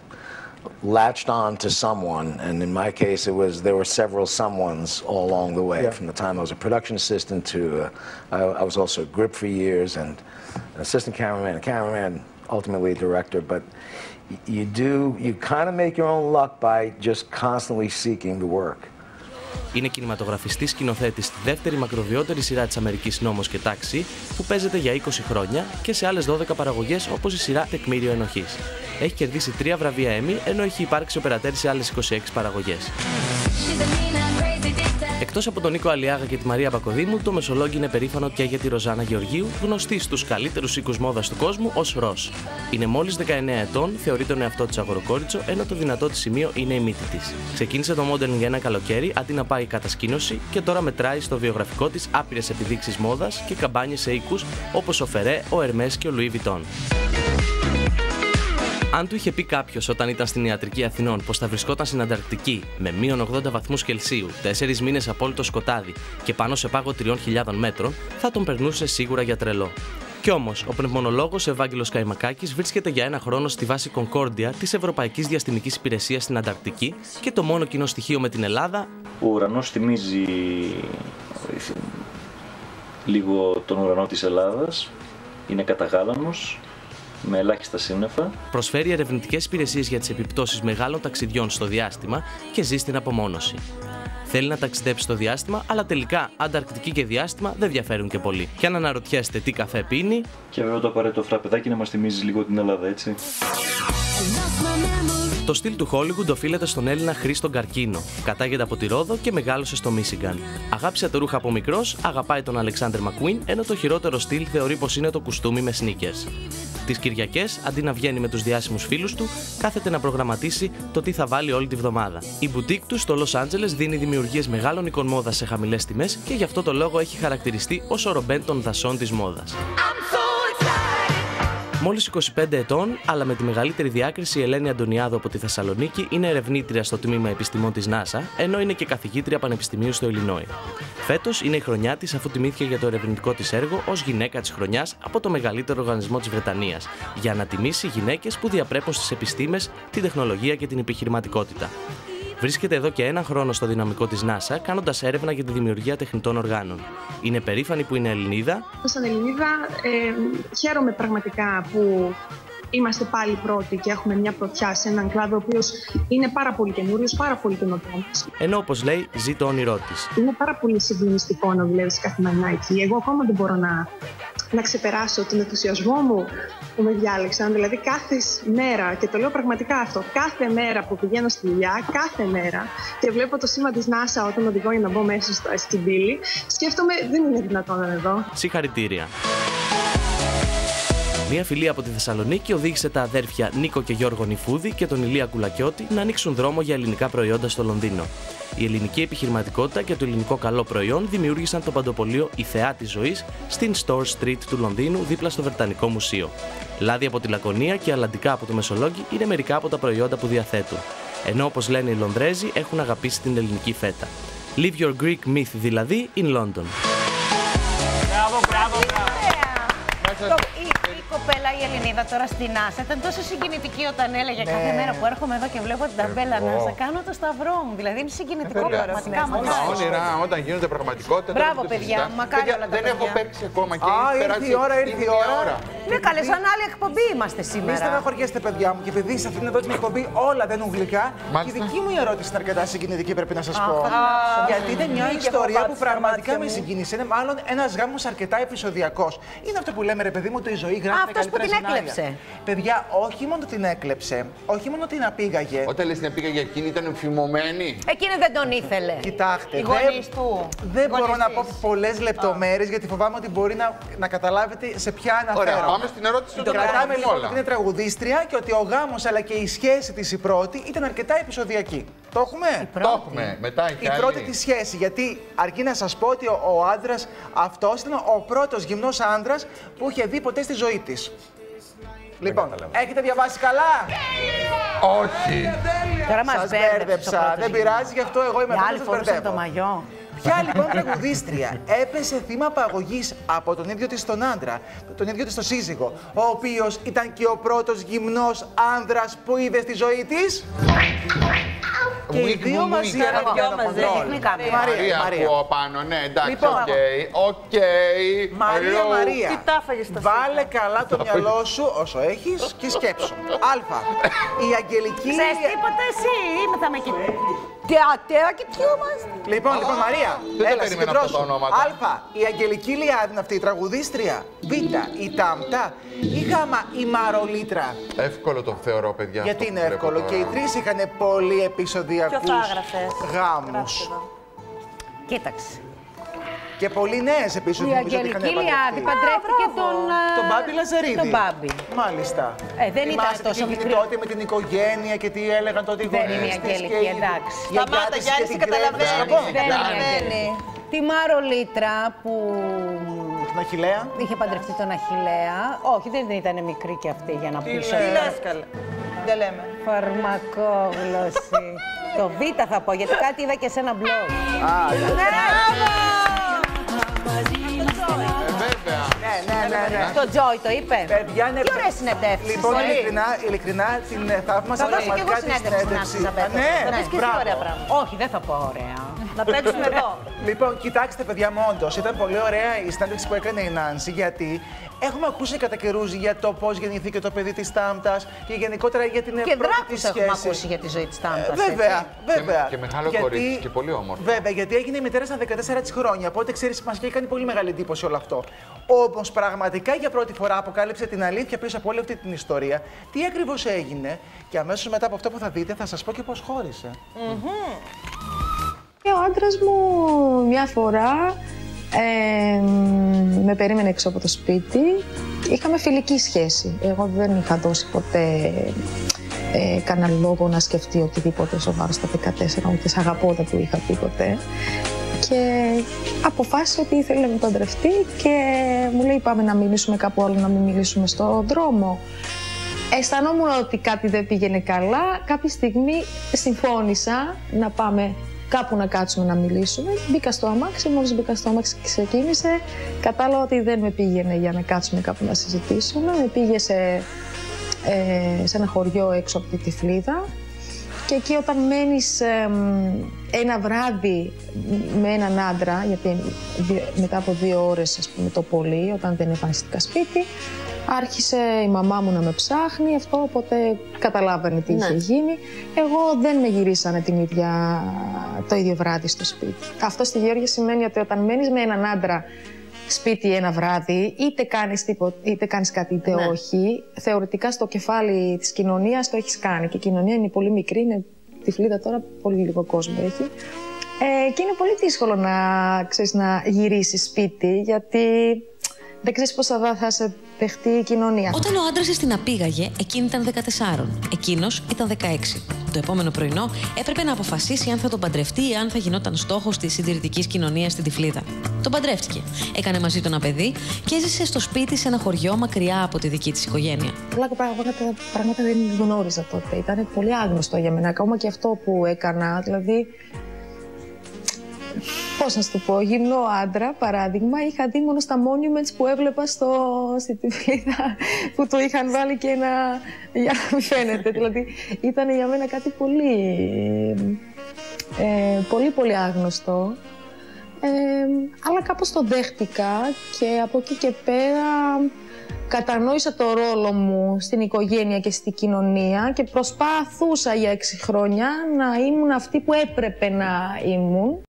latched on to someone, and in my case, it was there were several someones all along the way. From the time I was a production assistant to uh, I, I was also a grip for years, and an assistant cameraman, a cameraman, ultimately a director. But you do you kind of make your own luck by just constantly seeking the work. Είναι κινηματογραφιστής σκηνοθέτης στη δεύτερη μακροβιότερη σειρά της Αμερικής Νόμος και Τάξη, που παίζεται για 20 χρόνια και σε άλλες 12 παραγωγές όπως η σειρά Τεκμήριο Ενοχής. Έχει κερδίσει τρία βραβεία Emmy, ενώ έχει υπάρξει οπερατέρ σε άλλες 26 παραγωγές. Εκτός από τον Νίκο Αλιάγα και τη Μαρία Πακοδήμου, το Μεσολόγγι είναι περήφανο και για τη Ροζάνα Γεωργίου, γνωστή στους καλύτερους οίκους μόδας του κόσμου ως Ρος. Είναι μόλις 19 ετών, θεωρεί τον εαυτό της αγοροκόριτσο, ενώ το δυνατό της σημείο είναι η μύτη της. Ξεκίνησε το modeling για ένα καλοκαίρι αντί να πάει κατασκήνωση και τώρα μετράει στο βιογραφικό της άπειρες επιδείξεις μόδας και καμπάνιες σε οίκους όπως ο Φερέ, ο Ερμές και ο Λουί Βιτόν. Αν του είχε πει κάποιος όταν ήταν στην ιατρική Αθηνών πως θα βρισκόταν στην Ανταρκτική με μείον 80 βαθμούς Κελσίου, 4 μήνες απόλυτο σκοτάδι και πάνω σε πάγο 3.000 μέτρων, θα τον περνούσε σίγουρα για τρελό. Κι όμως, ο πνευμονολόγος Ευάγγελος Καϊμακάκης βρίσκεται για ένα χρόνο στη βάση Concordia της Ευρωπαϊκής Διαστημικής Υπηρεσίας στην Ανταρκτική και το μόνο κοινό στοιχείο με την Ελλάδα Ο ουρανός θυμίζει λίγο τον ουρανό της Ελλάδας. Είναι καταγάλανος, με ελάχιστα σύννεφα. προσφέρει ερευνητικές υπηρεσίες για τις επιπτώσεις μεγάλων ταξιδιών στο διάστημα και ζει στην απομόνωση. Θέλει να ταξιδέψει στο διάστημα, αλλά τελικά Ανταρκτική και διάστημα δεν διαφέρουν και πολύ. Και αν αναρωτιέστε τι καφέ πίνει, Και βέβαια το απαραίτητο φραπεδάκι να μας θυμίζει λίγο την Ελλάδα, έτσι. το στυλ του Hollywood οφείλεται στον Έλληνα Χρήστο Καρκίνο. Κατάγεται από τη Ρόδο και μεγάλωσε στο Μίσιγκαν. Αγάπησε τα ρούχα από μικρός, αγαπάει τον Αλεξάνδρ Μακουίν, ενώ το χειρότερο στυλ θεωρεί πως είναι το κουστούμι με sneakers. Τις Κυριακές, αντί να βγαίνει με τους διάσημους φίλους του, κάθεται να προγραμματίσει το τι θα βάλει όλη τη βδομάδα. Η μπουτίκ του στο Λος Άντζελες δίνει δημιουργίες μεγάλων εικόν μόδας σε χαμηλές τιμές και γι' αυτό το λόγο έχει χαρακτηριστεί ως ο ρομπέν των δασών της μόδας. Μόλις 25 ετών, αλλά με τη μεγαλύτερη διάκριση, η Ελένη Αντωνιάδου από τη Θεσσαλονίκη είναι ερευνήτρια στο τμήμα επιστημών της NASA, ενώ είναι και καθηγήτρια πανεπιστημίου στο Illinois. Φέτος είναι η χρονιά της αφού τιμήθηκε για το ερευνητικό της έργο ως γυναίκα της χρονιάς από το μεγαλύτερο οργανισμό της Βρετανίας, για να τιμήσει γυναίκες που διαπρέπουν στις επιστήμες, την τεχνολογία και την επιχειρηματικότητα. Βρίσκεται εδώ και ένα χρόνο στο δυναμικό της NASA, κάνοντας έρευνα για τη δημιουργία τεχνητών οργάνων. Είναι περήφανη που είναι Ελληνίδα, Σαν Ελληνίδα ε, χαίρομαι πραγματικά που είμαστε πάλι πρώτοι και έχουμε μια πρωτιά σε έναν κλάδο ο οποίος είναι πάρα πολύ καινούριος, πάρα πολύ καινοτόμος. ενώ όπως λέει, ζει το όνειρό της. Είναι πάρα πολύ συγκλονιστικό να δουλεύεις καθημερινά εκεί. Εγώ ακόμα δεν μπορώ να, να ξεπεράσω τον ενθουσιασμό μου που με διάλεξαν. Δηλαδή, κάθε μέρα, και το λέω πραγματικά αυτό, κάθε μέρα που πηγαίνω στη δουλειά, κάθε μέρα και βλέπω το σήμα της NASA όταν οδηγώ για να μπω μέσα στο, στην πύλη, σκέφτομαι δεν είναι δυνατόν να είναι εδώ. Συγχαρητήρια. Μία φιλία από τη Θεσσαλονίκη οδήγησε τα αδέρφια Νίκο και Γιώργο Νιφούδη και τον Ηλία Κουλακιώτη να ανοίξουν δρόμο για ελληνικά προϊόντα στο Λονδίνο. Η ελληνική επιχειρηματικότητα και το ελληνικό καλό προϊόν δημιούργησαν το παντοπολείο Η Θεά της Ζωής στην Store Street του Λονδίνου, δίπλα στο Βρετανικό Μουσείο. Λάδι από τη Λακωνία και αλαντικά από το Μεσολόγγι είναι μερικά από τα προϊόντα που διαθέτουν. Ενώ όπως λένε οι Λονδρέζοι έχουν αγαπήσει την ελληνική φέτα. Live your Greek myth δηλαδή in London. Μπράβο, μπράβο, μπράβο. Το, η, η κοπέλα, η Ελληνίδα τώρα στην NASA ήταν τόσο συγκινητική όταν έλεγε Ναι. κάθε μέρα που έρχομαι εδώ και βλέπω την ταμπέλα Εγώ. NASA. Κάνω το σταυρό μου. Δηλαδή είναι συγκινητικό Βέβαια. πραγματικά. Τα μακάρι. όνειρα όταν γίνονται πραγματικότητα. δεν Μπράβο, το παιδιά, συζητάμε. μακάρι Παιδιά, όλα τα Δεν έχω παιδιά. παίξει ακόμα και Α, έχει ήρθε περάσει η ώρα, ήρθε η μία ώρα. Ναι, καλέ, σαν άλλη εκπομπή είμαστε Μην σήμερα. στεναχωριέστε, παιδιά μου, και επειδή σε αυτήν εδώ την εκπομπή όλα δεν είναι γλυκά, και η Μάλιστα. δική μου η ερώτηση είναι αρκετά συγκινητική, πρέπει να σας Α, πω. θα την άκουσα. Γιατί είναι μια Μη και ιστορία έχω που πάτσει τα πραγματικά μάτια με μου. συγκίνησε. Είναι μάλλον ένας γάμος αρκετά επεισοδιακός. Είναι αυτό που λέμε, ρε παιδί μου, ότι η ζωή γράφει Α, αυτός που την σενάρια. έκλεψε. Παιδιά, όχι μόνο την έκλεψε, όχι μόνο την απήγαγε. Όταν λες την πήγα για εκείνη ήταν εμφημωμένη. Εκείνη δεν τον ήθελε. Κοιτάξτε, Οι δεν- γονείς του. Δεν Οι μπορώ γονείς να της. πω πολλέ λεπτομέρειες γιατί φοβάμαι ότι μπορεί να, να καταλάβετε σε ποια αναφέρω. Ωραία, πάμε στην ερώτηση Το των κρατάμε γάμων λοιπόν όλα. ότι είναι τραγουδίστρια και ότι ο γάμος αλλά και η σχέση της η πρώτη ήταν αρκετά επεισοδιακή. Το έχουμε; Το έχουμε. Μετά Η έχει άλλη. πρώτη τη σχέση. Γιατί αρκεί να σας πω ότι ο, ο άντρας αυτός ήταν ο πρώτος γυμνός άντρας που είχε δει ποτέ στη ζωή της. Λοιπόν, έχετε διαβάσει καλά; Όχι. Τώρα μας Σας μπέρδεψε ο μπέρδεψα. πρώτος Δεν πειράζει, γι' αυτό εγώ είμαι Οι εδώ άλλοι και σας φορούσαν μπερδεύω. το μαγιό. Ποια λοιπόν τραγουδίστρια έπεσε θύμα απαγωγής από τον ίδιο της τον άντρα, τον ίδιο της τον σύζυγο, ο οποίος ήταν και ο πρώτος γυμνός άνδρας που είδε στη ζωή της; Και οι Μουίκ δύο μου, μαζί μουίκ. έκαναν Δυο το μαζί, κοντρόλ. τεχνικά, Η Μαρία. Μαρία, Μαρία. από πάνω, ναι, εντάξει, Λοιπόν, οκ. Οκ. Μαρία, Hello. Μαρία. Τι τα έφαγες στα Βάλε καλά το μυαλό σου όσο έχεις και σκέψου. Α. Η Αγγελική. Ξέρεις τίποτα εσύ ή θα με κοιτάς. Τετ α τετ κοιτιόμαστε. Λοιπόν, λοιπόν, Μαρία, δεν τα έλα, περίμενα συγκεντρώσου. αυτά τα ονόματα. Α. Η Αγγελική Λιάδη είναι αυτή η τραγουδίστρια. Β. Η Τάμτα. Ή Γ. Η Μαρολίτρα. Εύκολο το θεωρώ, παιδιά. Γιατί αυτό είναι που βλέπω εύκολο. τώρα. Και οι τρεις είχαν πολύ επεισοδιακούς Ποιο θα έγραφες; γάμους. Κοίταξε. Και πολύ νέες επίσης. Η Αγγελική Λιάδη παντρεύτηκε τον. ε, Τον Μπάμπη Λαζαρίδη. Τον Μπάμπη. Μάλιστα. Ε, δεν ήταν Θυμάστε τι τόσο έγινε μικρή. τότε με την οικογένεια και τι έλεγαν τότε οι Δεν γονείς είναι η της Αγγελική, και η εντάξει. γιαγιά Σταμάτα, της Γιάννη, και σε την καταλαβαίνεις. κρέμνη. Δεν είναι η Καταλαβαίνεις. Αγγελική. Τη Μάρο Λίτρα που Την Αχιλέα. είχε παντρευτεί τον Αχιλέα. Όχι, δεν ήταν μικρή και αυτή για να πεις. λες, καλέ. Δεν λέμε. Φαρμακόγλωση. Το Β θα πω, γιατί κάτι είδα και σε ένα blog. Α, Ναι, Βέβαια. Ναι, ναι, ναι, ναι. Το Joy το είπε. Παιδιά, ναι. Τι ωραίες συνεντεύξεις. Λοιπόν, Πολύ. ειλικρινά, ειλικρινά την ε, θαύμασα Θα δώσω κι εγώ πραγματικά τη συνέντευξη να συνέντευξη. σας Α, απέτω. Ναι, Θα πεις και εσύ μπράβο. ωραία πράγματα. Όχι, δεν θα πω ωραία. Να παίξουμε εδώ. Λοιπόν, κοιτάξτε, παιδιά μου, όντως ήταν πολύ ωραία η συνέντευξη που έκανε η Νάνση, γιατί έχουμε ακούσει κατά καιρούς για το πώς γεννήθηκε το παιδί της Τάμπτας και γενικότερα για την Και πρώτη της δράκους έχουμε σχέση. ακούσει για τη ζωή της Τάμπτας. Ε, Βέβαια, βέβαια. Και μεγάλο Γιατί- κορίτσι και πολύ όμορφο. Βέβαια, γιατί έγινε η μητέρα στα 14 της χρόνια. Οπότε ξέρεις, μας είχε κάνει πολύ μεγάλη εντύπωση όλο αυτό. Όμως πραγματικά για πρώτη φορά αποκάλυψε την αλήθεια πίσω από όλη αυτή την ιστορία. Τι ακριβώς έγινε και αμέσως μετά από αυτό που θα δείτε θα σας πω και πώς χώρισε. Και ο άντρας μου μια φορά ε, με περίμενε έξω από το σπίτι. Είχαμε φιλική σχέση. Εγώ δεν είχα δώσει ποτέ ε, κανένα λόγο να σκεφτεί οτιδήποτε σοβαρό στα 14, ούτε σε αγαπώ δεν του είχα πει ποτέ. και αποφάσισε ότι ήθελε να με παντρευτεί και μου λέει πάμε να μιλήσουμε κάπου άλλο, να μην μιλήσουμε στον δρόμο. Αισθανόμουν ότι κάτι δεν πήγαινε καλά. Κάποια στιγμή συμφώνησα να πάμε κάπου να κάτσουμε να μιλήσουμε. Μπήκα στο αμάξι, μόλις μπήκα στο αμάξι και ξεκίνησε. Κατάλαβα ότι δεν με πήγαινε για να κάτσουμε κάπου να συζητήσουμε. Με πήγε σε, ε, σε ένα χωριό έξω από τη Τυφλίδα. Και εκεί όταν μένεις εμ, ένα βράδυ με έναν άντρα, γιατί δι- μετά από δύο ώρες ας πούμε το πολύ, όταν δεν εμφανιστήκα σπίτι, άρχισε η μαμά μου να με ψάχνει, αυτό οπότε καταλάβαινε τι είχε γίνει. Εγώ δεν με γυρίσανε την ίδια, το ίδιο βράδυ στο σπίτι. Αυτό στη Γεώργια σημαίνει ότι όταν μένεις με έναν άντρα σπίτι ένα βράδυ, είτε κάνεις, τίπο- είτε κάνεις κάτι είτε όχι, θεωρητικά στο κεφάλι της κοινωνίας το έχεις κάνει. Και η κοινωνία είναι πολύ μικρή, είναι τη φλίδα τώρα, πολύ λίγο κόσμο έχει. Ε, και είναι πολύ δύσκολο να, ξέρεις, να γυρίσεις σπίτι, γιατί δεν ξέρεις πώς θα, θα σε δεχτεί η κοινωνία. Όταν ο άντρας τη την απήγαγε, εκείνη ήταν 14. Εκείνος ήταν 16. Το επόμενο πρωινό έπρεπε να αποφασίσει αν θα τον παντρευτεί ή αν θα γινόταν στόχος της συντηρητικής κοινωνίας στην Τυφλίδα. Τον παντρεύτηκε. Έκανε μαζί του ένα παιδί και έζησε στο σπίτι σε ένα χωριό μακριά από τη δική της οικογένεια. Πολλά πράγματα, πράγματα δεν γνώριζα τότε. Ήταν πολύ άγνωστο για μένα. Ακόμα και αυτό που έκανα, δηλαδή. Πώς να σου το πω, γυμνό άντρα, παράδειγμα, είχα δει μόνο στα monuments που έβλεπα στο, στη τυφλίδα που το είχαν βάλει και ένα. για να μην φαίνεται. δηλαδή, ήταν για μένα κάτι πολύ. Ε, πολύ πολύ άγνωστο. Ε, αλλά κάπως το δέχτηκα και από εκεί και πέρα κατανόησα το ρόλο μου στην οικογένεια και στην κοινωνία και προσπάθουσα για έξι χρόνια να ήμουν αυτή που έπρεπε να ήμουν.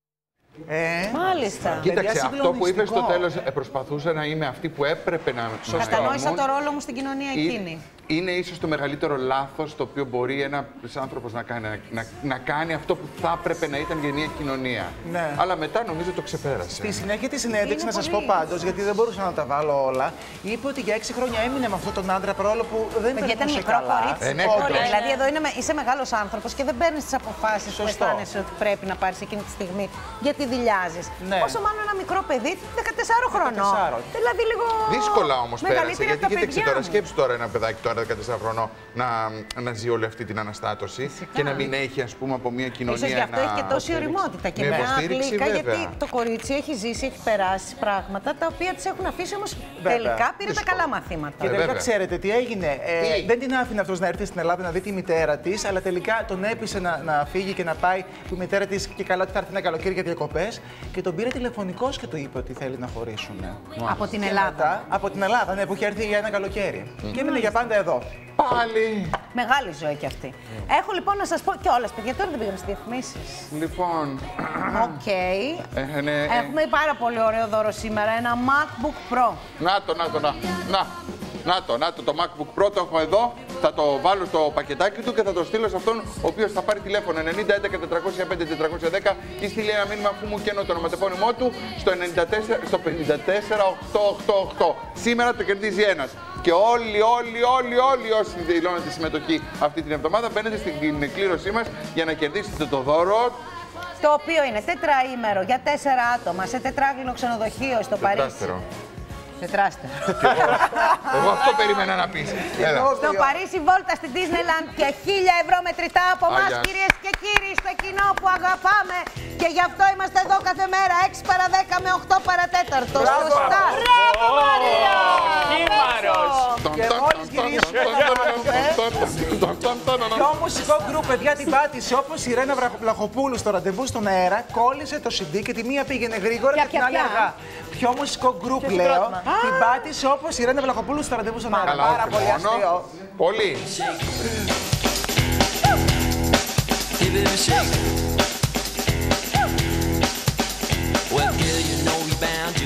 Ε, Μάλιστα. Κοίταξε, Παιδιά, αυτό που είπες στο συγκλονιστικό. τέλο, προσπαθούσα να είμαι αυτή που έπρεπε να, να Κατανόησα ήμουν. το ρόλο μου στην κοινωνία Ε, εκείνη. Είναι ίσως το μεγαλύτερο λάθος το οποίο μπορεί ένας άνθρωπος να κάνει. Να, να κάνει αυτό που θα έπρεπε να ήταν για μια κοινωνία. Ναι. Αλλά μετά νομίζω το ξεπέρασε. Στη συνέχεια της συνέντευξης, να Είναι σα πω πολύ. πάντως, γιατί δεν μπορούσα να τα βάλω όλα, είπε ότι για έξι χρόνια έμεινε με αυτόν τον άντρα παρόλο που δεν Παιδιά, ήταν περνούσε μικρό καλά. κορίτσι. Ε, ναι, πολύ. καλά. Δηλαδή, εδώ είναι, με- είσαι μεγάλος άνθρωπος και δεν παίρνεις τις αποφάσεις που Σωστό. αισθάνεσαι ότι πρέπει να πάρεις εκείνη τη στιγμή γιατί δηλιάζεις. Ναι. Πόσο μάλλον ένα μικρό παιδί 14 χρονών. 14. Δηλαδή, λίγο. Δύσκολα όμως πέρασε. μεγαλύτερη Γιατί από τα κοίταξε παιδιά τώρα, μου. σκέψου τώρα ένα παιδάκι τώρα 14 χρονών να, να ζει όλη αυτή την αναστάτωση και να μην έχει ας πούμε από μια κοινωνία. Ίσως γι' αυτό να έχει και τόση ωριμότητα και με μια υποστήριξη, γλύκα, βέβαια. γιατί το κορίτσι έχει ζήσει, έχει περάσει πράγματα τα οποία τη έχουν αφήσει όμως Βέβαια. τελικά πήρε τα Δύσκολο. καλά μαθήματα. Και Ε, τελικά βέβαια. ξέρετε τι έγινε. Ε, Τι; δεν την άφηνε αυτός να έρθει στην Ελλάδα να δει τη μητέρα της, αλλά τελικά τον έπεισε να, να φύγει και να πάει που η μητέρα της και καλά ότι θα έρθει ένα καλοκαίρι για διακοπές. Και τον πήρε τηλεφωνικώς και του είπε ότι θέλει να χωρίσουν. Από την Και Ελλάδα. μετά, από την Ελλάδα, ναι, που είχε έρθει για ένα καλοκαίρι. Και έμεινε για πάντα εδώ. Πάλι. Μεγάλη ζωή κι αυτή. Έχω λοιπόν να σας πω κιόλας, παιδιά, τώρα δεν πήγαμε στις διαφημίσεις. Λοιπόν. Οκ. ε, ναι, ε, Έχουμε πάρα πολύ ωραίο δώρο σήμερα. Ένα MacBook Pro. Να το, να το, να. Να. Να το, να το, το MacBook Pro το έχω εδώ. Θα το βάλω στο πακετάκι του και θα το στείλω σε αυτόν ο οποίος θα πάρει τηλέφωνο 90 11 405 410 ή στείλει ένα μήνυμα αφού μου καίνω το ονοματεπώνυμό του στο, 94, στο 54 888. Σήμερα το κερδίζει ένας. Και όλοι, όλοι, όλοι, όλοι όσοι δηλώνετε συμμετοχή αυτή την εβδομάδα μπαίνετε στην κλήρωσή μας για να κερδίσετε το δώρο. Το οποίο είναι τετραήμερο για τέσσερα άτομα σε τετράγωνο ξενοδοχείο στο Παρίσι. Τετράστερο. Τετράστερο. Εγώ αυτό περίμενα να πεις. Έλα. Στο Παρίσι Βόλτα στην Disneyland και 1000 ευρώ μετρητά από εμά, Άγια. κυρίε και κύριοι, στο κοινό που αγαπάμε. Και γι' αυτό είμαστε εδώ κάθε μέρα, 6 παρα 10 με 8 παρα 4. Σωστά. Μπράβο, Μαρία! Κύμαρος. Και μόλι γυρίσουμε θα έχουμε πιο μουσικό γκρουπ, παιδιά την πάτησε όπω η Ρένα Βραχ- Βλαχοπούλου στο ραντεβού στον αέρα. Κόλλησε το CD και τη μία πήγαινε γρήγορα Ποια, και την ποια, άλλη ποια? αργά. Πιο μουσικό γκρουπ, Ποιο λέω. Συγκρότημα; Την πάτησε όπως η Ρένα Βλαχοπούλου στο ραντεβού στον αέρα. Καλά, Πάρα όχι πολύ μόνο. αστείο. Πολύ. Give it a shake. Well, girl, you know you're bound to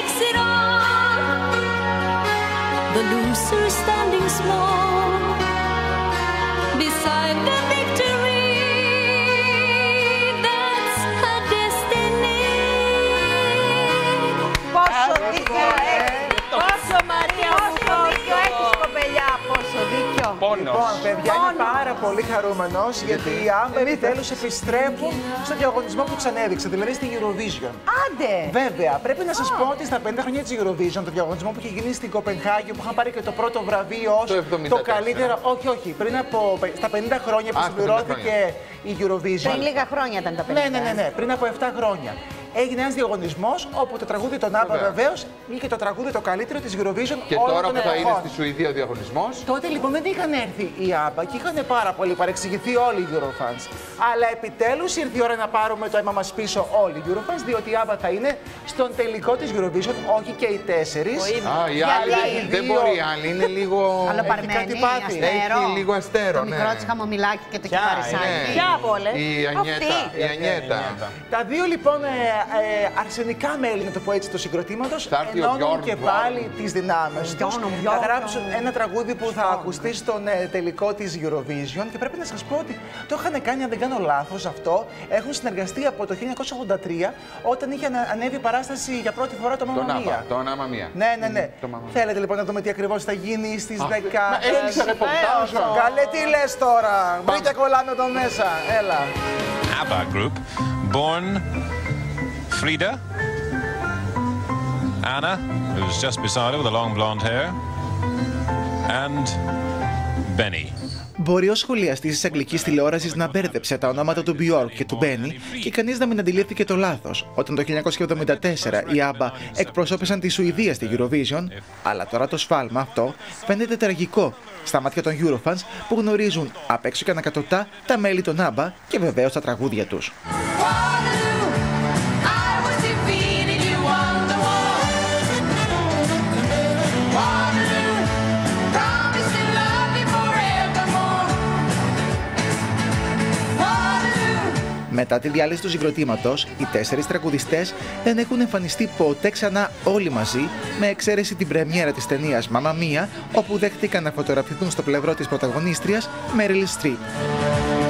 The loser standing small beside the victory. That's her destiny. Πόσο δίκιο έχεις. Πόσο Μαρία μου Πόσο δίκιο έχεις κοπελιά. Πόσο δίκιο. Λοιπόν, παιδιά, είμαι πάρα πολύ χαρούμενος γιατί; οι Άμπα επιτέλους επιστρέφουν στο διαγωνισμό που του ανέδειξε, δηλαδή στη Eurovision. Άντε! Βέβαια, πρέπει να σας πω ότι στα 50 χρόνια της Eurovision, το διαγωνισμό που είχε γίνει στην Κοπενχάγη, που είχαν πάρει και το πρώτο βραβείο ως Το το, 74. καλύτερο. Όχι, όχι, πριν από στα 50 χρόνια που Α, στα 50 συμπληρώθηκε η Eurovision. Πριν λίγα χρόνια ήταν τα 50. Ναι, ναι, ναι, ναι, πριν από 7 χρόνια. Έγινε ένας διαγωνισμός όπου το τραγούδι των Άμπα Βέβαια. βεβαίως είχε το τραγούδι το καλύτερο της Eurovision Και όλων τώρα των που θα είναι εποχών. στη Σουηδία ο διαγωνισμός. Τότε λοιπόν δεν είχαν έρθει οι Άμπα και είχαν πάρα πολύ παρεξηγηθεί όλοι οι Eurofans. Αλλά επιτέλους ήρθε η ώρα να πάρουμε το αίμα μας πίσω όλοι οι Eurofans, διότι η Άμπα θα είναι στον τελικό της Eurovision, όχι και οι τέσσερις. Α, η άλλη δεν μπορεί, η άλλη είναι λίγο. Αλλοπαρμένη, κάτι πάθει. αστέρο. Έχει λίγο αστέρο, Το ναι. μικρό της χαμομηλάκι και το Ποια κυπαρισάκι. είναι; Ποια από όλες; Η Ανιέτα. Αυτή. Η Ανιέτα. Τα δύο λοιπόν ε, ε, αρσενικά μέλη, να το πω έτσι, του συγκροτήματος Θα έρθει ο ενώνουν Bjorn και Bjorn. πάλι τις δυνάμεις τους. Bjorn, Θα Bjorn. γράψουν ένα τραγούδι που θα ακουστεί στον ε, τελικό της Eurovision και πρέπει να σας πω ότι το είχαν κάνει, αν δεν κάνω λάθος, αυτό. Έχουν συνεργαστεί από το 1983 όταν είχε ανα- ανέβει η παράσταση για πρώτη φορά το Τον Mamma Άμπα, Mia. τον Άμα Μία. Ναι, ναι, ναι. Το Mamma Mia. Θέλετε λοιπόν να δούμε τι ακριβώς θα γίνει στις 10. μα έχεις ρεπορτάζ. Καλέ, τι λες τώρα. Μπείτε κολλάμε εδώ μέσα. Έλα. ABBA group, Born, Frida, Anna, who's just beside her with the long blonde hair, and Benny. Μπορεί ο σχολιαστής της αγγλικής τηλεόρασης να μπέρδεψε τα ονόματα του Bjork και του Μπένι και κανείς να μην αντιλήφθηκε το λάθος όταν το 1974 οι Άμπα εκπροσώπησαν τη Σουηδία στη Eurovision, αλλά τώρα το σφάλμα αυτό φαίνεται τραγικό στα μάτια των Eurofans που γνωρίζουν απ' έξω και ανακατοτά τα μέλη των Άμπα και βεβαίως τα τραγούδια τους. Μετά τη διάλυση του συγκροτήματος, οι τέσσερις τραγουδιστές δεν έχουν εμφανιστεί ποτέ ξανά όλοι μαζί, με εξαίρεση την πρεμιέρα της ταινίας Μαμά Μία, όπου δέχτηκαν να φωτογραφηθούν στο πλευρό της πρωταγωνίστριας Meryl Streep.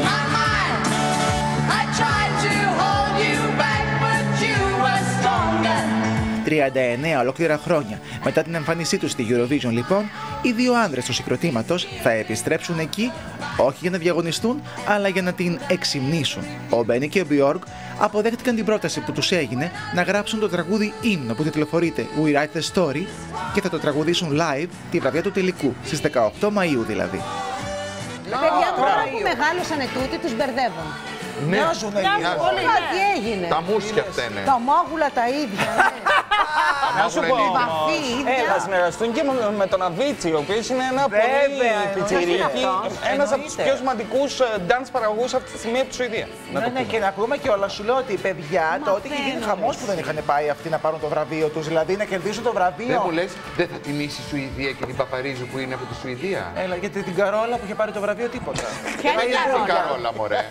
39 ολόκληρα χρόνια μετά την εμφάνισή τους στη Eurovision, λοιπόν, οι δύο άνδρες του συγκροτήματος θα επιστρέψουν εκεί όχι για να διαγωνιστούν, αλλά για να την εξυμνήσουν. Ο Μπένι και ο Μπιόργκ αποδέχτηκαν την πρόταση που τους έγινε να γράψουν το τραγούδι ύμνο που τιτλοφορείται We Write the Story και θα το τραγουδήσουν live τη βραδιά του τελικού, στις 18 Μαΐου δηλαδή. Παιδιά, τώρα που μεγάλωσαν τούτοι, τους μπερδεύουν. Ναι. Μοιάζουν, Μοιάζουν μοιάζουν. πολύ, Τι έγινε. Τα μουσια φταίνε. Τα μάγουλα τα ίδια. Να σου πω, Ναι. Μάγουλα Βαθύ, ίδια. ε, θα συνεργαστούν και με- με τον Αβίτσι, ο οποίος είναι ένα Βέβαια, πολύ εννοείται πιτσιρίκι. αυτό; Ένας από τους Εννοείται. πιο σημαντικούς dance παραγωγούς αυτή τη στιγμή από τη Σουηδία. Να Ναι, το ναι, πούμε. και να πούμε και όλα σου λέω ότι οι παιδιά τότε είχε γίνει χαμός που δεν είχαν πάει αυτοί να πάρουν το βραβείο τους. Δηλαδή να κερδίσουν το βραβείο. Δεν μου λες, δεν θα τιμήσει η Σουηδία και την Παπαρίζου που είναι από τη Σουηδία; Έλα, γιατί την Καρόλα που είχε πάρει το βραβείο τίποτα. Ποια είναι η Την Καρόλα; Καρόλα, μωρέ;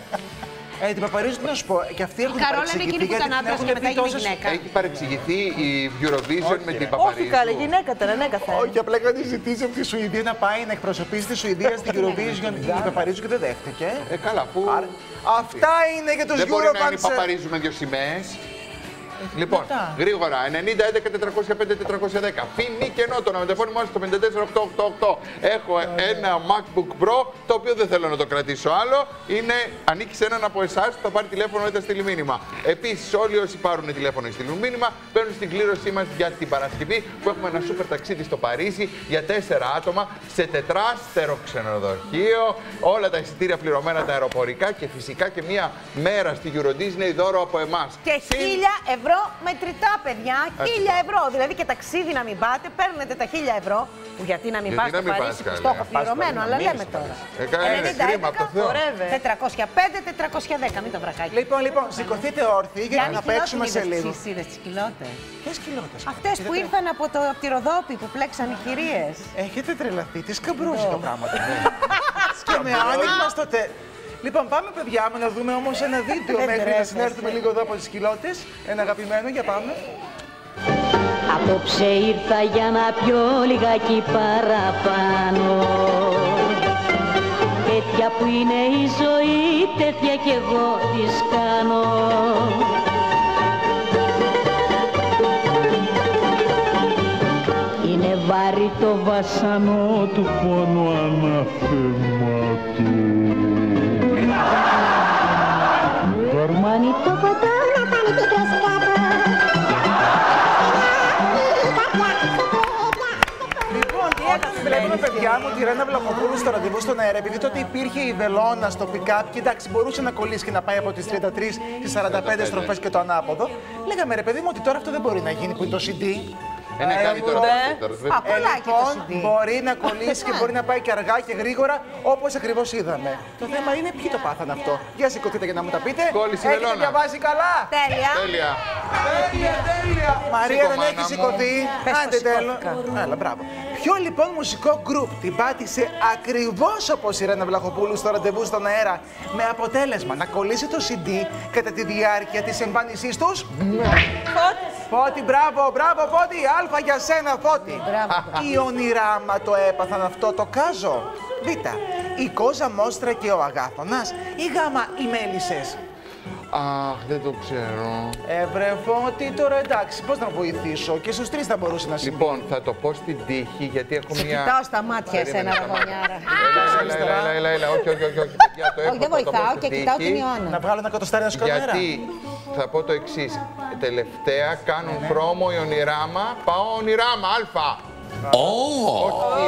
Ε, την Παπαρίζου, τι να σου πω, και αυτοί έχουν Καρόλα είναι εκείνη που γιατί ήταν την άντρας έχουν και μετά πει έγινε τόσες- γυναίκα. Έχει παρεξηγηθεί η Eurovision με την Όχι Παπαρίζου. καλή, γυναίκα ήταν, ανέκαθεν. Όχι, απλά είχαν ζητήσει από τη Σουηδία να πάει να εκπροσωπήσει τη Σουηδία στην Eurovision η Παπαρίζου και δεν δέχτηκε. Ε, καλά, που. Αυτά είναι για τους Δεν μπορεί να είναι η Eurofans. Παπαρίζου με δύο σημαίες. Λοιπόν, μετά. γρήγορα, 90, 11, 405, 410. Φινί κενό το με τηλεφώνημα στο 54888. Έχω ένα MacBook Pro, το οποίο δεν θέλω να το κρατήσω άλλο. Είναι, ανήκει σε έναν από εσάς που θα πάρει τηλέφωνο ή θα στείλει μήνυμα. Επίσης, όλοι όσοι πάρουν τηλέφωνο ή στείλουν μήνυμα, μπαίνουν στην κλήρωσή μας για την Παρασκευή που έχουμε ένα σούπερ ταξίδι στο Παρίσι για τέσσερα άτομα σε τετράστερο ξενοδοχείο. Όλα τα εισιτήρια πληρωμένα τα αεροπορικά και φυσικά και μία μέρα στη Euro Disney δώρο από εμάς. Και χίλια ευρώ ευρώ μετρητά, παιδιά. 1000 ευρώ. Δηλαδή και ταξίδι να μην πάτε, παίρνετε τα 1000 ευρώ. Που γιατί να μην Γιατί πα να στο μην πας, Παρίσι που καλέ. στο έχω Πας πληρωμένο, τώρα, αλλά να λέμε μείνεις. τώρα. Ε, καλά, είναι κρίμα από το Θεό. 405-410, μην το βρακάκι. Λοιπόν, λοιπόν, σηκωθείτε όρθιοι για Γιάννη, να παίξουμε σε κοιλώτες λίγο. Εσείς είδες τις κοιλώτες. Ποιες κοιλώτες. Αυτές που ήρθαν από, το, από τη Ροδόπη που πλέξαν οι κυρίες. Έχετε τρελαθεί, τι σκαμπρούζικα πράγματα. Και με άνοιγμα στο τε... Λοιπόν, πάμε παιδιά μου να δούμε όμως ένα βίντεο Δεν μέχρι να τρέπεσαι. συνέρθουμε λίγο εδώ από τις κοιλώτες. Ένα αγαπημένο, για πάμε. Απόψε ήρθα για να πιω λιγάκι παραπάνω Τέτοια που είναι η ζωή, τέτοια κι εγώ της κάνω Είναι βάρη το βασανό του πόνου αναθεμάτου Κορμάνι το ποτό να πάνε πίκρες κάτω Λοιπόν, όταν βλέπουμε παιδιά μου τη Ρένα Βλαχοπούλου στο ραντεβού στον αέρα, επειδή τότε υπήρχε η βελόνα στο pick-up και εντάξει, μπορούσε να κολλήσει και να πάει από τις 33 στις 45 στροφές και το ανάποδο. Λέγαμε ρε παιδί μου ότι τώρα αυτό δεν μπορεί να γίνει που είναι το CD. Είναι Ε, καλύτερο ναι. αυτό τώρα, δεν- Α, Ε, πολλά και το λοιπόν, CD. Μπορεί να κολλήσει και μπορεί να πάει και αργά και γρήγορα όπως ακριβώς είδαμε. Το θέμα είναι ποιοι το πάθαν αυτό. Για σηκωθείτε για να μου τα πείτε. Κόλλησε η Έχετε βελόνα. διαβάσει καλά. Τέλεια. Τέλεια. Τέλεια, τέλεια. Μαρία Σήκω, δεν μάνα έχει μου. σηκωθεί. Πες το, Άντε τέλος. σηκώθηκα. Έλα, μπράβο. Ποιο λοιπόν μουσικό γκρουπ την πάτησε ακριβώς όπως η Ρένα Βλαχοπούλου στο ραντεβού στον αέρα, με αποτέλεσμα να κολλήσει το CD κατά τη διάρκεια της εμφάνισής τους; Φώτη, μπράβο, μπράβο, Φώτη. Αλφα για σένα, Φώτη. Η ονειράμα το έπαθαν αυτό το κάζο. Β. Η Κόζα Μόστρα και ο Αγάθωνας. Ή Γ. Οι Μέλισσες. Αχ, δεν το ξέρω. Ε, βρε Φώτη, τώρα εντάξει, πώς να βοηθήσω. Και στους τρεις θα μπορούσε να συμβεί. Λοιπόν, θα το πω στην τύχη γιατί έχω Σε μια. κοιτάω στα μάτια Περίμενε, εσένα, σταμάτα. Ραγωνιάρα. Έλα, έλα, έλα, έλα, έλα, όχι, όχι, όχι, όχι, παιδιά, το έχω, Όχι, δεν θα το πω βοηθάω στην και κοιτάω τύχη. την Ιωάννα. Να βγάλω ένα κοτοστάρι να σκοτώ Γιατί θα πω το εξής. Τελευταία κάνουν πρόμο η Ονειράμα. Πάω Ονειράμα, Αλφα. Όχι,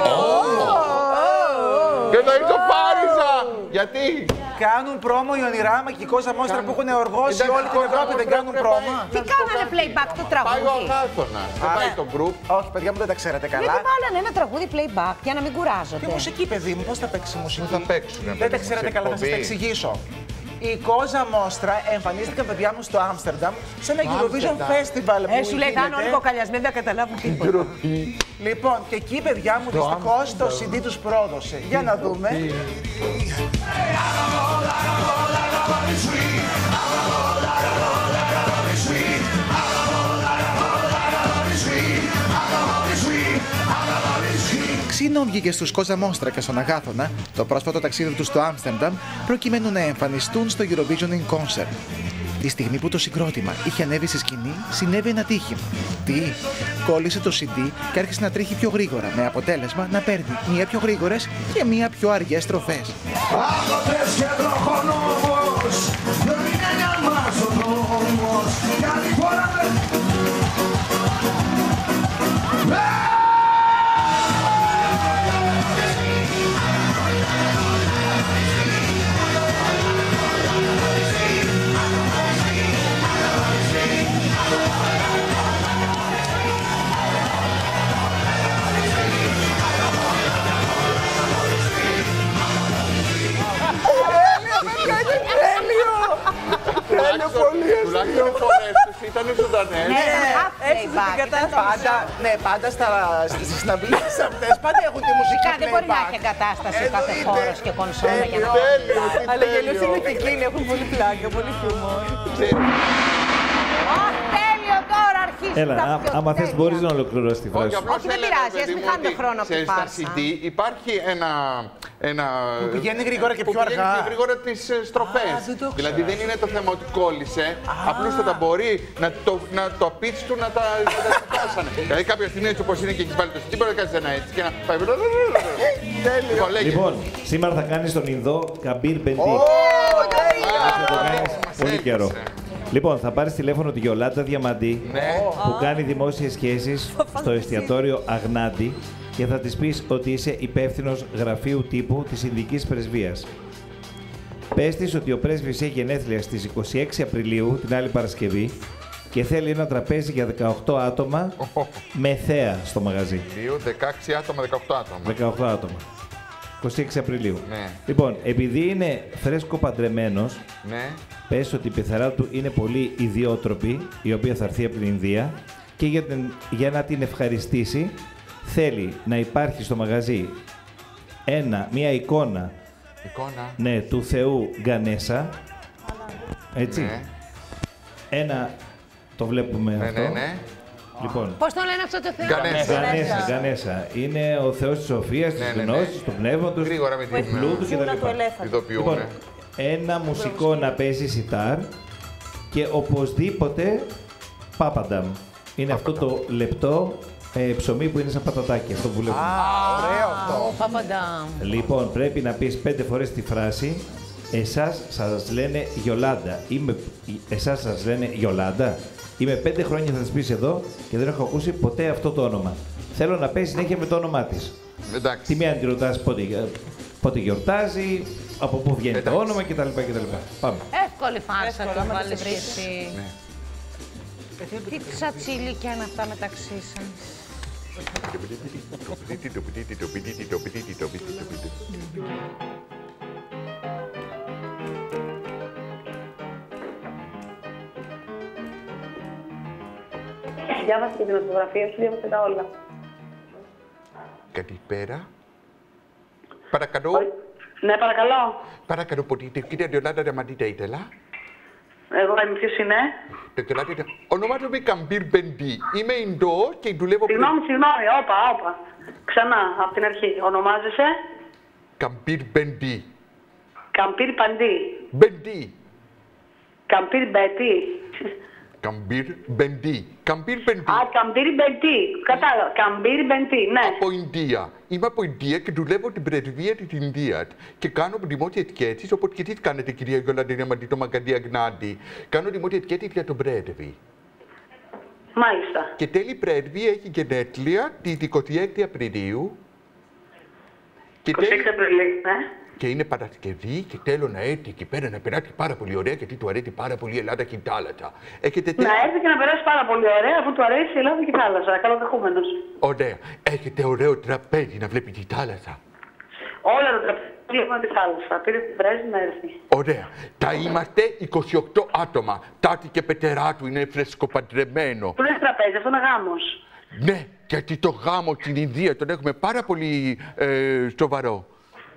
Και θα ήρθε ο Πάριζα. Γιατί; Κάνουν πρόμο η Ονειράμα και η Κόζα Μόστρα που έχουν οργώσει Εντάξει, όλη την Κόζα Ευρώπη δεν Μόστρα κάνουν πρέπει πρόμο. να Τι κάνανε playback το Πάει ο τραγούδι. Αγάθωνας. Δεν πάει το group. Όχι, παιδιά μου δεν τα ξέρετε Γιατί καλά. βάλανε ένα τραγούδι playback για να μην Τι κουράζονται. μουσική, παιδί μου, πώς θα παίξει μουσική; Θα παίξουν. Δεν τα ξέρετε καλά, θα σας τα εξηγήσω. Η Κόζα Μόστρα εμφανίστηκαν παιδιά μου στο Άμστερνταμ σε ένα Eurovision Άμστερνταμ. Festival που Ε, σου λέει, θα είναι όλοι γίνεται. κοκαλιασμένοι, δεν θα καταλάβουν τίποτα. Λοιπόν, και εκεί παιδιά μου δυστυχώς το CD τους πρόδωσε. Για να δούμε. Ξύνο βγήκε στους Κόζα Μόστρα και στον Αγάθωνα το πρόσφατο ταξίδι του στο Άμστερνταμ προκειμένου να εμφανιστούν στο Eurovision in Concert. Τη στιγμή που το συγκρότημα είχε ανέβει στη σκηνή, συνέβη ένα τύχημα. Τι, κόλλησε το CD και άρχισε να τρέχει πιο γρήγορα, με αποτέλεσμα να παίρνει μία πιο γρήγορες και μία πιο αργές στροφές. Τέλειο, πολύ Τουλάχιστον οι φωνές τους ήταν ζωντανές. Ναι, Ναι, half playback. ήταν το Πάντα, ναι, πάντα στα, στις συναυλίες αυτές πάντα έχουν τη μουσική Φυσικά δεν μπορεί να playback. έχει εγκατάσταση ο κάθε Εννοείται. χώρος και κονσόλα για να Τέλειο, τι Αλλά γελιό τέλειο. είναι και εκείνοι, έχουν πολύ πλάκα, πολύ χιούμορ. Αχ, τέλειο τώρα αρχίζει Έλα, τα α- πιο άμα θες τέλεια. μπορείς να ολοκληρώσεις τη φράση Όχι, σου. απλώς Όχι, δεν έλεγα, πειράζει, παιδί ας μην μου, χάνουμε ότι χρόνο από την ξέρεις, στα φάρσα. CD υπάρχει ένα... ένα Που πηγαίνει γρήγορα και που πιο πηγαίνει αργά. πιο γρήγορα τις ε, στροφές. δεν το δηλαδή δεν είναι το θέμα ότι κόλλησε, απλούστατα μπορεί να το, να το pitch του να τα, να τα σηκώσανε. δηλαδή κάποια στιγμή έτσι όπως είναι και έχεις βάλει το CD μπορεί να κάνεις ένα έτσι και να πάει... Λοιπόν, λέγε. Λοιπόν, σήμερα θα κάνεις τον Ινδό Καμπίρ Μπεντή. Α, Θα το κάνεις μας πολύ έλειψε. καιρό. Λοιπόν, θα πάρεις τηλέφωνο τη Γιολάντα Διαμαντή Ναι. που κάνει δημόσιες σχέσεις στο εστιατόριο Αγνάντι και θα της πεις ότι είσαι υπεύθυνος γραφείου τύπου της Ινδικής Πρεσβείας. Πες της ότι ο πρέσβης έχει γενέθλια στις 26 Απριλίου, την άλλη Παρασκευή, και θέλει ένα τραπέζι για 18 άτομα με θέα στο μαγαζί. 2, 16 άτομα, 18 άτομα. 18 άτομα. 26 Απριλίου. Ναι. Λοιπόν, επειδή είναι φρέσκο παντρεμένος, Ναι. πες ότι η πεθαρά του είναι πολύ ιδιότροπη, η οποία θα έρθει από την Ινδία και για, την- για να την ευχαριστήσει θέλει να υπάρχει στο μαγαζί ένα, μια εικόνα Εικόνα. ναι, του Θεού Γκανέσα. Έτσι. Ναι. Ένα, το βλέπουμε Ναι, αυτό. ναι, ναι. Λοιπόν, Πώς το λένε αυτό το Θεό, Γκανέσα. Γκανέσα, Γκανέσα. Είναι ο Θεός της σοφίας, της Ναι, ναι, ναι. γνώσης, του πνεύματος, Γρήγορα με του την- πλούτου κτλ. Ειδοποιούμε. Λοιπόν, ένα μουσικό να παίζει σιτάρ και οπωσδήποτε πάπανταμ. Είναι αυτό το λεπτό ε, ψωμί που είναι σαν πατατάκι, αυτό που βλέπουμε. ωραίο αυτό. Παπαντάμ. Λοιπόν, πρέπει να πεις πέντε φορές τη φράση «Εσάς σας λένε Γιολάντα». Είμαι... Εσάς σας λένε Γιολάντα. Είμαι πέντε χρόνια θα της πεις εδώ και δεν έχω ακούσει ποτέ αυτό το όνομα. Θέλω να παίζει συνέχεια με το όνομά της. Εντάξει. Τη μία να τη ρωτάς πότε, πότε γιορτάζει, από πού βγαίνει το όνομα κτλ. κτλ. Πάμε. Εύκολη φάρσα Εύκολα, του άμα βάλεις το και βρεις. εσύ. Ναι. Τι τσατσίλικια είναι αυτά μεταξύ σας. Το πιτίτι, το πιτίτι, το πιτίτι, το πιτίτι, το πιτίτι, το πιτίτι. Διάβασα και την ορθογραφία σου, διάβασα τα όλα. Καλησπέρα. Παρακαλώ. Ναι, παρακαλώ. Παρακαλώ, ποτίτε. Κύριε Διολάντα Ραμαντίτα ήθελα. Εγώ είμαι ποιος είναι; Το Διολάντα. Ονομάζομαι Καμπίρ Μπεντή. Είμαι Ινδό και δουλεύω... Συγγνώμη, συγγνώμη, όπα, όπα. Ξανά, από την αρχή. Ονομάζεσαι; Καμπίρ Μπεντή. Καμπύρ Παντή. Μπεντή. Καμπύρ Μπετή. Καμπίρ Μπεντή. Καμπίρ Μπεντή. Α, Καμπύρ Μπεντή. Κατάλαβα. Καμπύρ Μπεντή, ναι. Από Ινδία. Είμαι από Ινδία και δουλεύω στην πρεσβεία της Ινδίας και κάνω δημόσιες σχέσεις όπως και εσείς κάνετε, κυρία Γιολάντα Ραμαντί, το Μαγκαντή Αγνάντη. Κάνω δημόσιες σχέσεις για τον πρέσβη. Μάλιστα. Και τέλει πρέσβη έχει γενέθλια τη 26 Απριλίου. Και 26 τέλει- Απριλίου, ναι. Και είναι Παρασκευή και θέλω να έρθει εκεί πέρα να περάσει πάρα πολύ ωραία γιατί του αρέσει πάρα πολύ η Ελλάδα και η θάλασσα. Έχετε Να τέτοια. έρθει και να περάσει πάρα πολύ ωραία, αφού του αρέσει η Ελλάδα και η θάλασσα. Καλοδεχούμενος. Ωραία. Έχετε ωραίο τραπέζι να βλέπει τη θάλασσα. Όλα τα τραπέζια βλέπουν τη θάλασσα. Πήρε την πρέσβη να έρθει. Ωραία. Τα είμαστε 28 άτομα. Τάτη και πετερά του είναι φρεσκοπαντρεμένο. Πού είναι τραπέζι, αυτό είναι γάμος. Ναι, γιατί το γάμο στην Ινδία τον έχουμε πάρα πολύ ε, σοβαρό.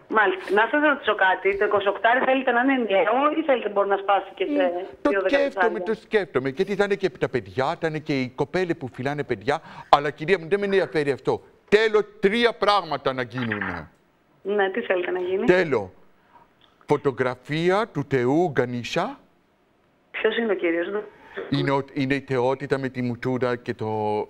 Μάλιστα. Να σας ρωτήσω κάτι. Το 28 θέλετε να είναι ενιαίο ή θέλετε μπορεί να σπάσει και σε Το δύο σκέφτομαι, δεκατάρια. το σκέφτομαι. Γιατί θα είναι και τα παιδιά, θα είναι και οι κοπέλε που φυλάνε παιδιά. Αλλά κυρία μου, δεν με ενδιαφέρει αυτό. Θέλω τρία πράγματα να γίνουν. Ναι, τι θέλετε να γίνει; Θέλω φωτογραφία του Θεού Γκανίσα. Ποιος είναι ο κύριος. Είναι, ο- είναι η θεότητα με τη μουτούρα και το,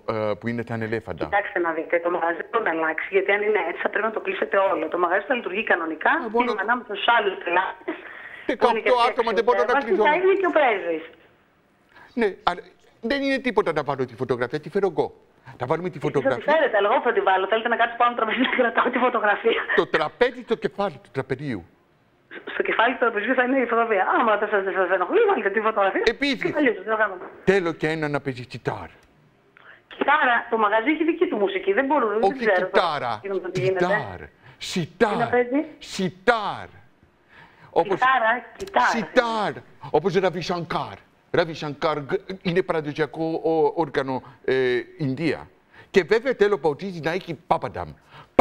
ε, που είναι σαν ελέφαντα. Κοιτάξτε να δείτε, το μαγαζί μπορεί να αλλάξει, γιατί αν είναι έτσι θα πρέπει να το κλείσετε όλο. Το μαγαζί θα λειτουργεί κανονικά, είναι ανάμεσα στου άλλους πελάτες. 18 άτομα δεν μπορώ να κλείσω. Θα είναι και ο πρέσβης. Ναι, αλλά δεν είναι τίποτα να βάλω τη φωτογραφία, τη φέρω εγώ. Θα βάλουμε τη Εσείς θα τη φωτογραφία. φέρετε, αλλά εγώ θα τη βάλω. Θέλετε να κάτσω πάνω στο τραπέζι να κρατάω τη φωτογραφία. Το τραπέζι στο κεφάλι του τραπεζίου. Στο κεφάλι του τραπεζιού θα είναι η φωτογραφία. Άμα δεν σα σας ενοχλεί, βάλτε τη φωτογραφία. Επίσης. Αλλιώς, δεν θα κάνουμε. Θέλω και ένα να παίζει κιτάρ. Κιτάρα, το μαγαζί έχει δική του μουσική. Δεν μπορούν, δεν Όχι ξέρω. τώρα κιτάρα. τι γίνεται, τι γίνεται. Κιτάρ. Τι να Σιτάρ. παίζει; Σιτάρ. Όπως... Κιτάρα, κιτάρα. Σιτάρ. Όπως Ραβι Σανκάρ. Ραβι Σανκάρ γ- είναι παραδοσιακό ο- όργανο ε, Ινδία. Και βέβαια θέλω παουτζής να έχει πάπανταμ.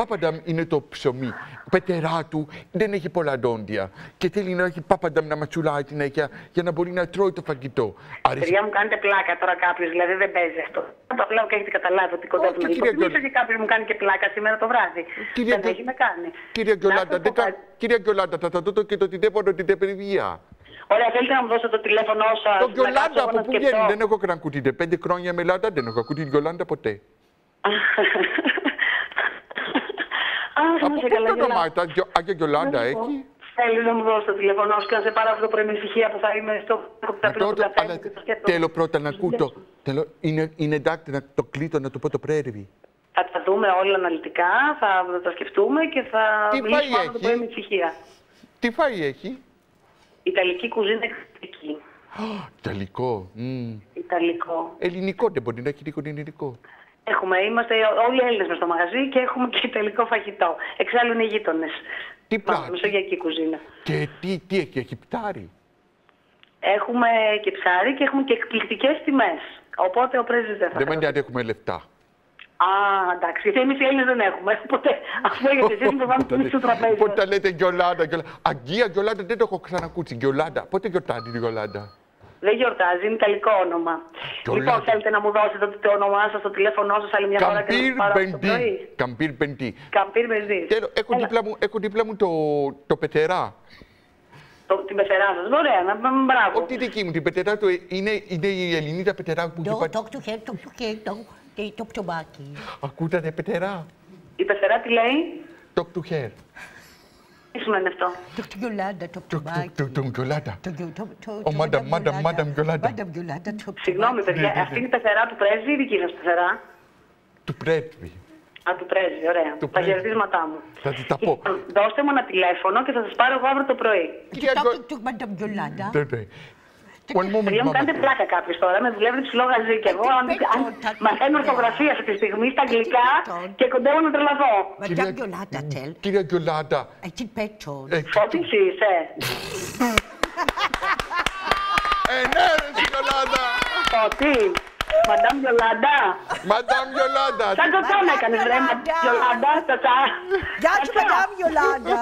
Πάπανταμ είναι το ψωμί. Πετερά του δεν έχει πολλά δόντια. Και θέλει να έχει πάπανταμ να ματσουλάει συνέχεια για να μπορεί να τρώει το φαγητό. Αρέσει Παιδιά μου κάνετε πλάκα τώρα κάποιος, δηλαδή δεν παίζει αυτό. Το λέω και έχετε καταλάβει ότι κοντεύουμε Όχι, λίγο. κυρία Μήπως και κάποιος μου κάνει και πλάκα σήμερα το βράδυ. Κυρία δεν Γκο- έχει με κάνει. Κυρία Γκιολάντα, δεν κα- κυρία Γκιολάντα, θα τα δω και το τηλέφωνο την τεπριβία. Ωραία, θέλετε να μου δώσετε το τηλέφωνό σας. Το Γκιολάντα από πού βγαίνει, δεν έχω ξανακούτητε. Πέντε χρόνια με Ελλάδα δεν έχω ακούσει Γκιολάντα ποτέ. Από πού το ονομάζετε, Αγιο- Άγια Γκιολάντα έχει; Θέλει να μου δώσει το τηλέφωνό σου και να σε πάρω αυτό το πρωί με ησυχία που θα είμαι στο καπέλο του καφέ. μου και το σκέφτομαι. Θέλω πρώτα να ακούσω. Θέλω, είναι, είναι εντάξει να το κλείτω να το πω το πρέσβη. Θα τα δούμε όλα αναλυτικά, θα τα σκεφτούμε και θα Τι μιλήσουμε φαΐ άλλο το έχει; πρωί με ησυχία. Τι φάει έχει; Ιταλική κουζίνα εξαιρετική. Ιταλικό. μμ. Ιταλικό. Ελληνικό δεν μπορεί να έχει λίγο ελληνικό. Έχουμε, είμαστε όλοι Έλληνες στο μαγαζί και έχουμε και ιταλικό φαγητό. Εξάλλου είναι γείτονες. Τι πλάτη. Μεσογειακή κουζίνα. Και τι, τι έχει, έχει πτάρι; Έχουμε και ψάρι και έχουμε και εκπληκτικές τιμές. Οπότε ο πρέσβης δεν θα. Δεν μένει αν έχουμε λεφτά. Α, εντάξει, γιατί εμείς οι Έλληνες δεν έχουμε. Οπότε αυτό έχετε εσείς που πάμε εμεί στο τραπέζι. Πότε τα λέτε Γιολάντα, Γιολάντα. Αγγεία Γιολάντα δεν το έχω ξανακούσει. Γιολάντα. Πότε γιορτάζει η Γιολάντα; Δεν γιορτάζει, είναι ιταλικό όνομα. Γιολάντα. Λοιπόν, θέλετε να μου δώσετε το, το όνομά σα, το τηλέφωνό σα άλλη μια φορά και να Καμπύρ σα πάρω από το πρωί. Μπεντί. Καμπύρ Μπεντί. Καμπύρ Μπεντί. Τέλο, έχω δίπλα μου, έχω δίπλα μου το, το πετερά. Το, την πεθερά σα. Ωραία, να πάμε μπράβο. Όχι τη δική μου, την πετερά του ε, είναι, είναι η Ελληνίδα πετερά που έχει πάει. Talk to him, talk to him, talk to talk to Baki. Ακούτατε πετερά. Η πεθερά τι λέει, Talk to her. Τι σημαίνει αυτό; Talk to Yolanda, talk to Baki. Το, το Γιολάντα. To you, to, to, Ο Μάνταμ, Μάνταμ, Μάνταμ Γιολάντα. Madam Yolanda, talk to Συγγνώμη, παιδιά, ναι, αυτή είναι η πεθερά του πρέσβη ή η δική σας πεθερά. Του πρέσβη. Α, του πρέσβη, ωραία. Του Τα πρέσβη. χαιρετίσματά μου. Θα της τα πω. Λοιπόν, δώστε μου ένα τηλέφωνο και θα σας πάρω εγώ αύριο το πρωί. Talk to One moment, Παιδιά μου mama. κάνετε πλάκα κάποιος τώρα, με δουλεύει ψηλό γαζί και εγώ. Αν, αν μαθαίνω ορθογραφία αυτή τη στιγμή στα αγγλικά και κοντεύω να τρελαθώ. Madam Yolanda, tell. Κυρία Γιολάντα. I did petrol. Φώτη εσύ είσαι. Ε, ναι, ρε, στη Γιολάντα. Φώτη. Μαντάμ Γιολάντα. Μαντάμ Γιολάντα. Σαν το τσάν έκανες ρε, Γιολάντα, το τσάν. Γεια σου, Madam Yolanda.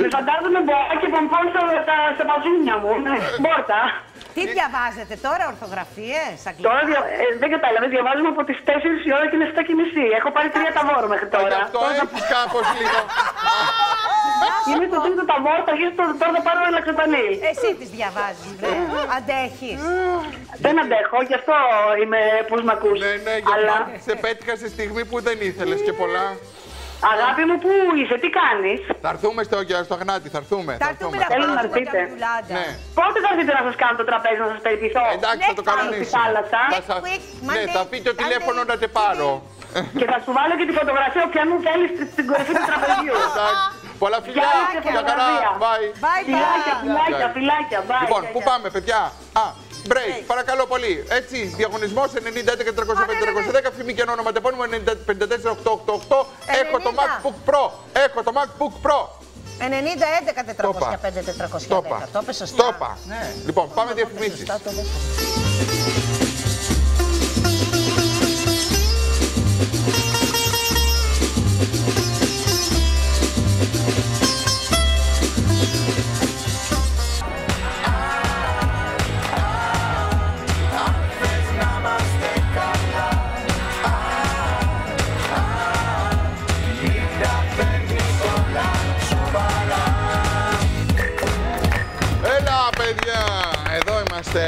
Με φαντάζομαι μπορώ και πομπών στα- στα- στα παζούνια μου. ναι, Μπόρτα. Τι διαβάζετε τώρα, ορθογραφίες, Τώρα αγγλικά. δια... ε, δεν κατάλαβε, διαβάζουμε από τις 4 η ώρα και είναι 7 και μισή. Έχω πάρει τρία ταβόρο μέχρι τώρα. Γι' αυτό έχεις κάπως λίγο. Είναι το τρίτο ταβόρο, θα αρχίσει το- τώρα θα πάρω ένα ξεπανίλ. Εσύ τις διαβάζεις, βρε. Αντέχεις. Δεν αντέχω, γι' αυτό είμαι πώς μ' ακούς. Ναι, ναι, γι' Αλλά, αυτό σε πέτυχα σε στιγμή που δεν ήθελες και πολλά. Αγάπη μου, πού είσαι, τι κάνεις; Θα έρθουμε στο, στο Γνάτι, θα έρθουμε. Θα έρθουμε να Θέλω να πάρουμε έρθετε. Madam Yolanda. Ναι. Πότε θα έρθετε να σας κάνω το τραπέζι, να σας περιποιηθώ; Εντάξει, θα το Στη κανονίσουμε. θάλασσα. Θα σας- week, Ναι, Monday, θα πει το τηλέφωνο να τε πάρω. Και θα σου βάλω και τη φωτογραφία όποιανού θέλεις στη- στην κορυφή του τραπεζιού. Εντάξει. Πολλά φιλιά. Φιλάκια, Για χαρά. φωτογραφία. Bye. Bye, Φιλάκια, bye. φιλάκια, φιλάκια. Bye. Λοιπόν, Γεια, πού γεια. πάμε, παιδιά; Α, break, παρακαλώ πολύ. Έτσι, διαγωνισμός 90 11 305 310, φήμη και όνομα τεπώνυμο 90 54 888. Έχω το 90. MacBook Pro. Έχω το MacBook Pro. 90, 11, 405, 410. Στόπα. Το είπες σωστά. Στόπα. Ναι. Λοιπόν, πάμε Το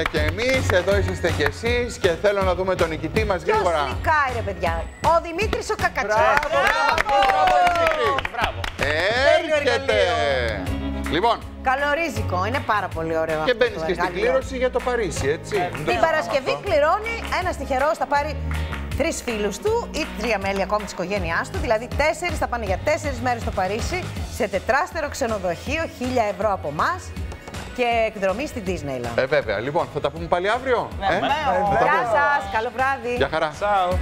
είμαστε και εμείς, εδώ είσαστε και εσείς και θέλω να δούμε τον νικητή μας Ποιος γρήγορα. νικάει, ρε παιδιά; Ο Δημήτρης ο Κακατσάς. Μπράβο. Έρχεται. Λοιπόν, Καλορίζικο, είναι πάρα πολύ ωραίο και αυτό μπαίνεις το και στην εργαλείο. κλήρωση για το Παρίσι, έτσι. Μην το Την Παρασκευή κληρώνει ένα τυχερό θα πάρει τρεις φίλους του ή τρία μέλη ακόμη της οικογένειάς του. Δηλαδή, τέσσερις θα πάνε για τέσσερις μέρες στο Παρίσι σε τετράστερο ξενοδοχείο, 1000 ευρώ από εμάς και εκδρομή στην Disneyland. Ε, βέβαια. Λοιπόν, θα τα πούμε πάλι αύριο. Ε, Γεια σας. Καλό βράδυ. Γεια χαρά. Ciao.